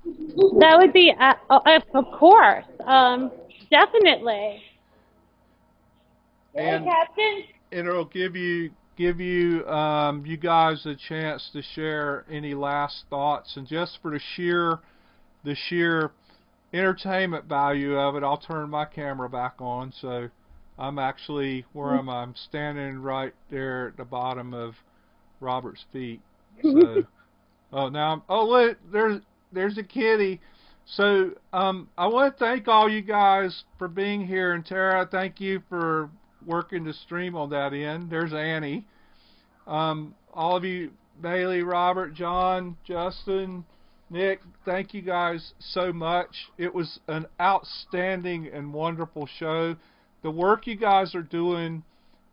S1: That would be, uh, uh, of course, um, definitely.
S2: And
S6: Captain.
S2: and it'll give you give you um, you guys a chance to share any last thoughts and just for the sheer the sheer entertainment value of it, I'll turn my camera back on. So I'm actually where am I? I'm standing right there at the bottom of Robert's feet. So [laughs] oh now I'm, oh look there's there's a kitty. So um, I want to thank all you guys for being here, and Tara, thank you for working the stream on that end. There's Annie. Um, all of you, Bailey, Robert, John, Justin, Nick, thank you guys so much. It was an outstanding and wonderful show. The work you guys are doing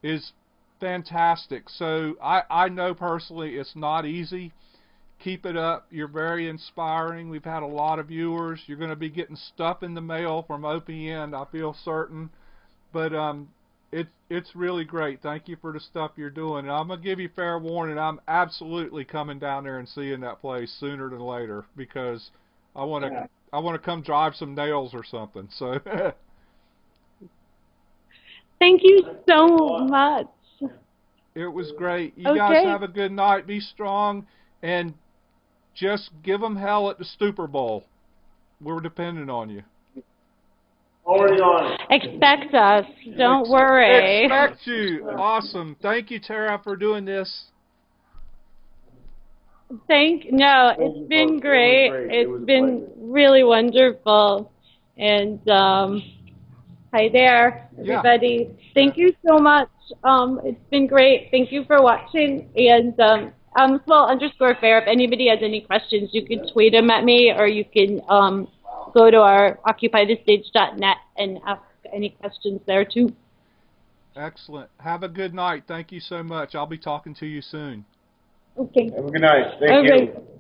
S2: is fantastic. So I, I know personally it's not easy. Keep it up. You're very inspiring. We've had a lot of viewers. You're going to be getting stuff in the mail from OPN, I feel certain. But um, it's it's really great. Thank you for the stuff you're doing. And I'm gonna give you fair warning. I'm absolutely coming down there and seeing that place sooner than later because I want to
S10: Yeah.
S2: I want to come drive some nails or something. So [laughs]
S1: Thank you so much.
S2: it was great. You guys have a good night. Be strong and just give them hell at the Super Bowl. We're dependent on you.
S10: Already on it.
S1: Expect us. Don't
S2: Ex-
S1: worry.
S2: Expect you. Awesome. Thank you, Tara, for doing this.
S1: Thank no,
S10: Thank
S1: it's been
S10: both. It
S1: great.
S10: great. It
S1: It's
S10: was a
S1: been really wonderful. And um hi there,
S2: Yeah.
S1: everybody. Thank you so much. Um it's been great. Thank you for watching and um um swell underscore fair. If anybody has any questions you can tweet them at me or you can um go to our occupythestage.net and ask any questions there too.
S2: Excellent. Have a good night. Thank you so much. I'll be talking to you soon.
S1: Okay.
S10: Have a good night. Thank
S1: Okay.
S10: you.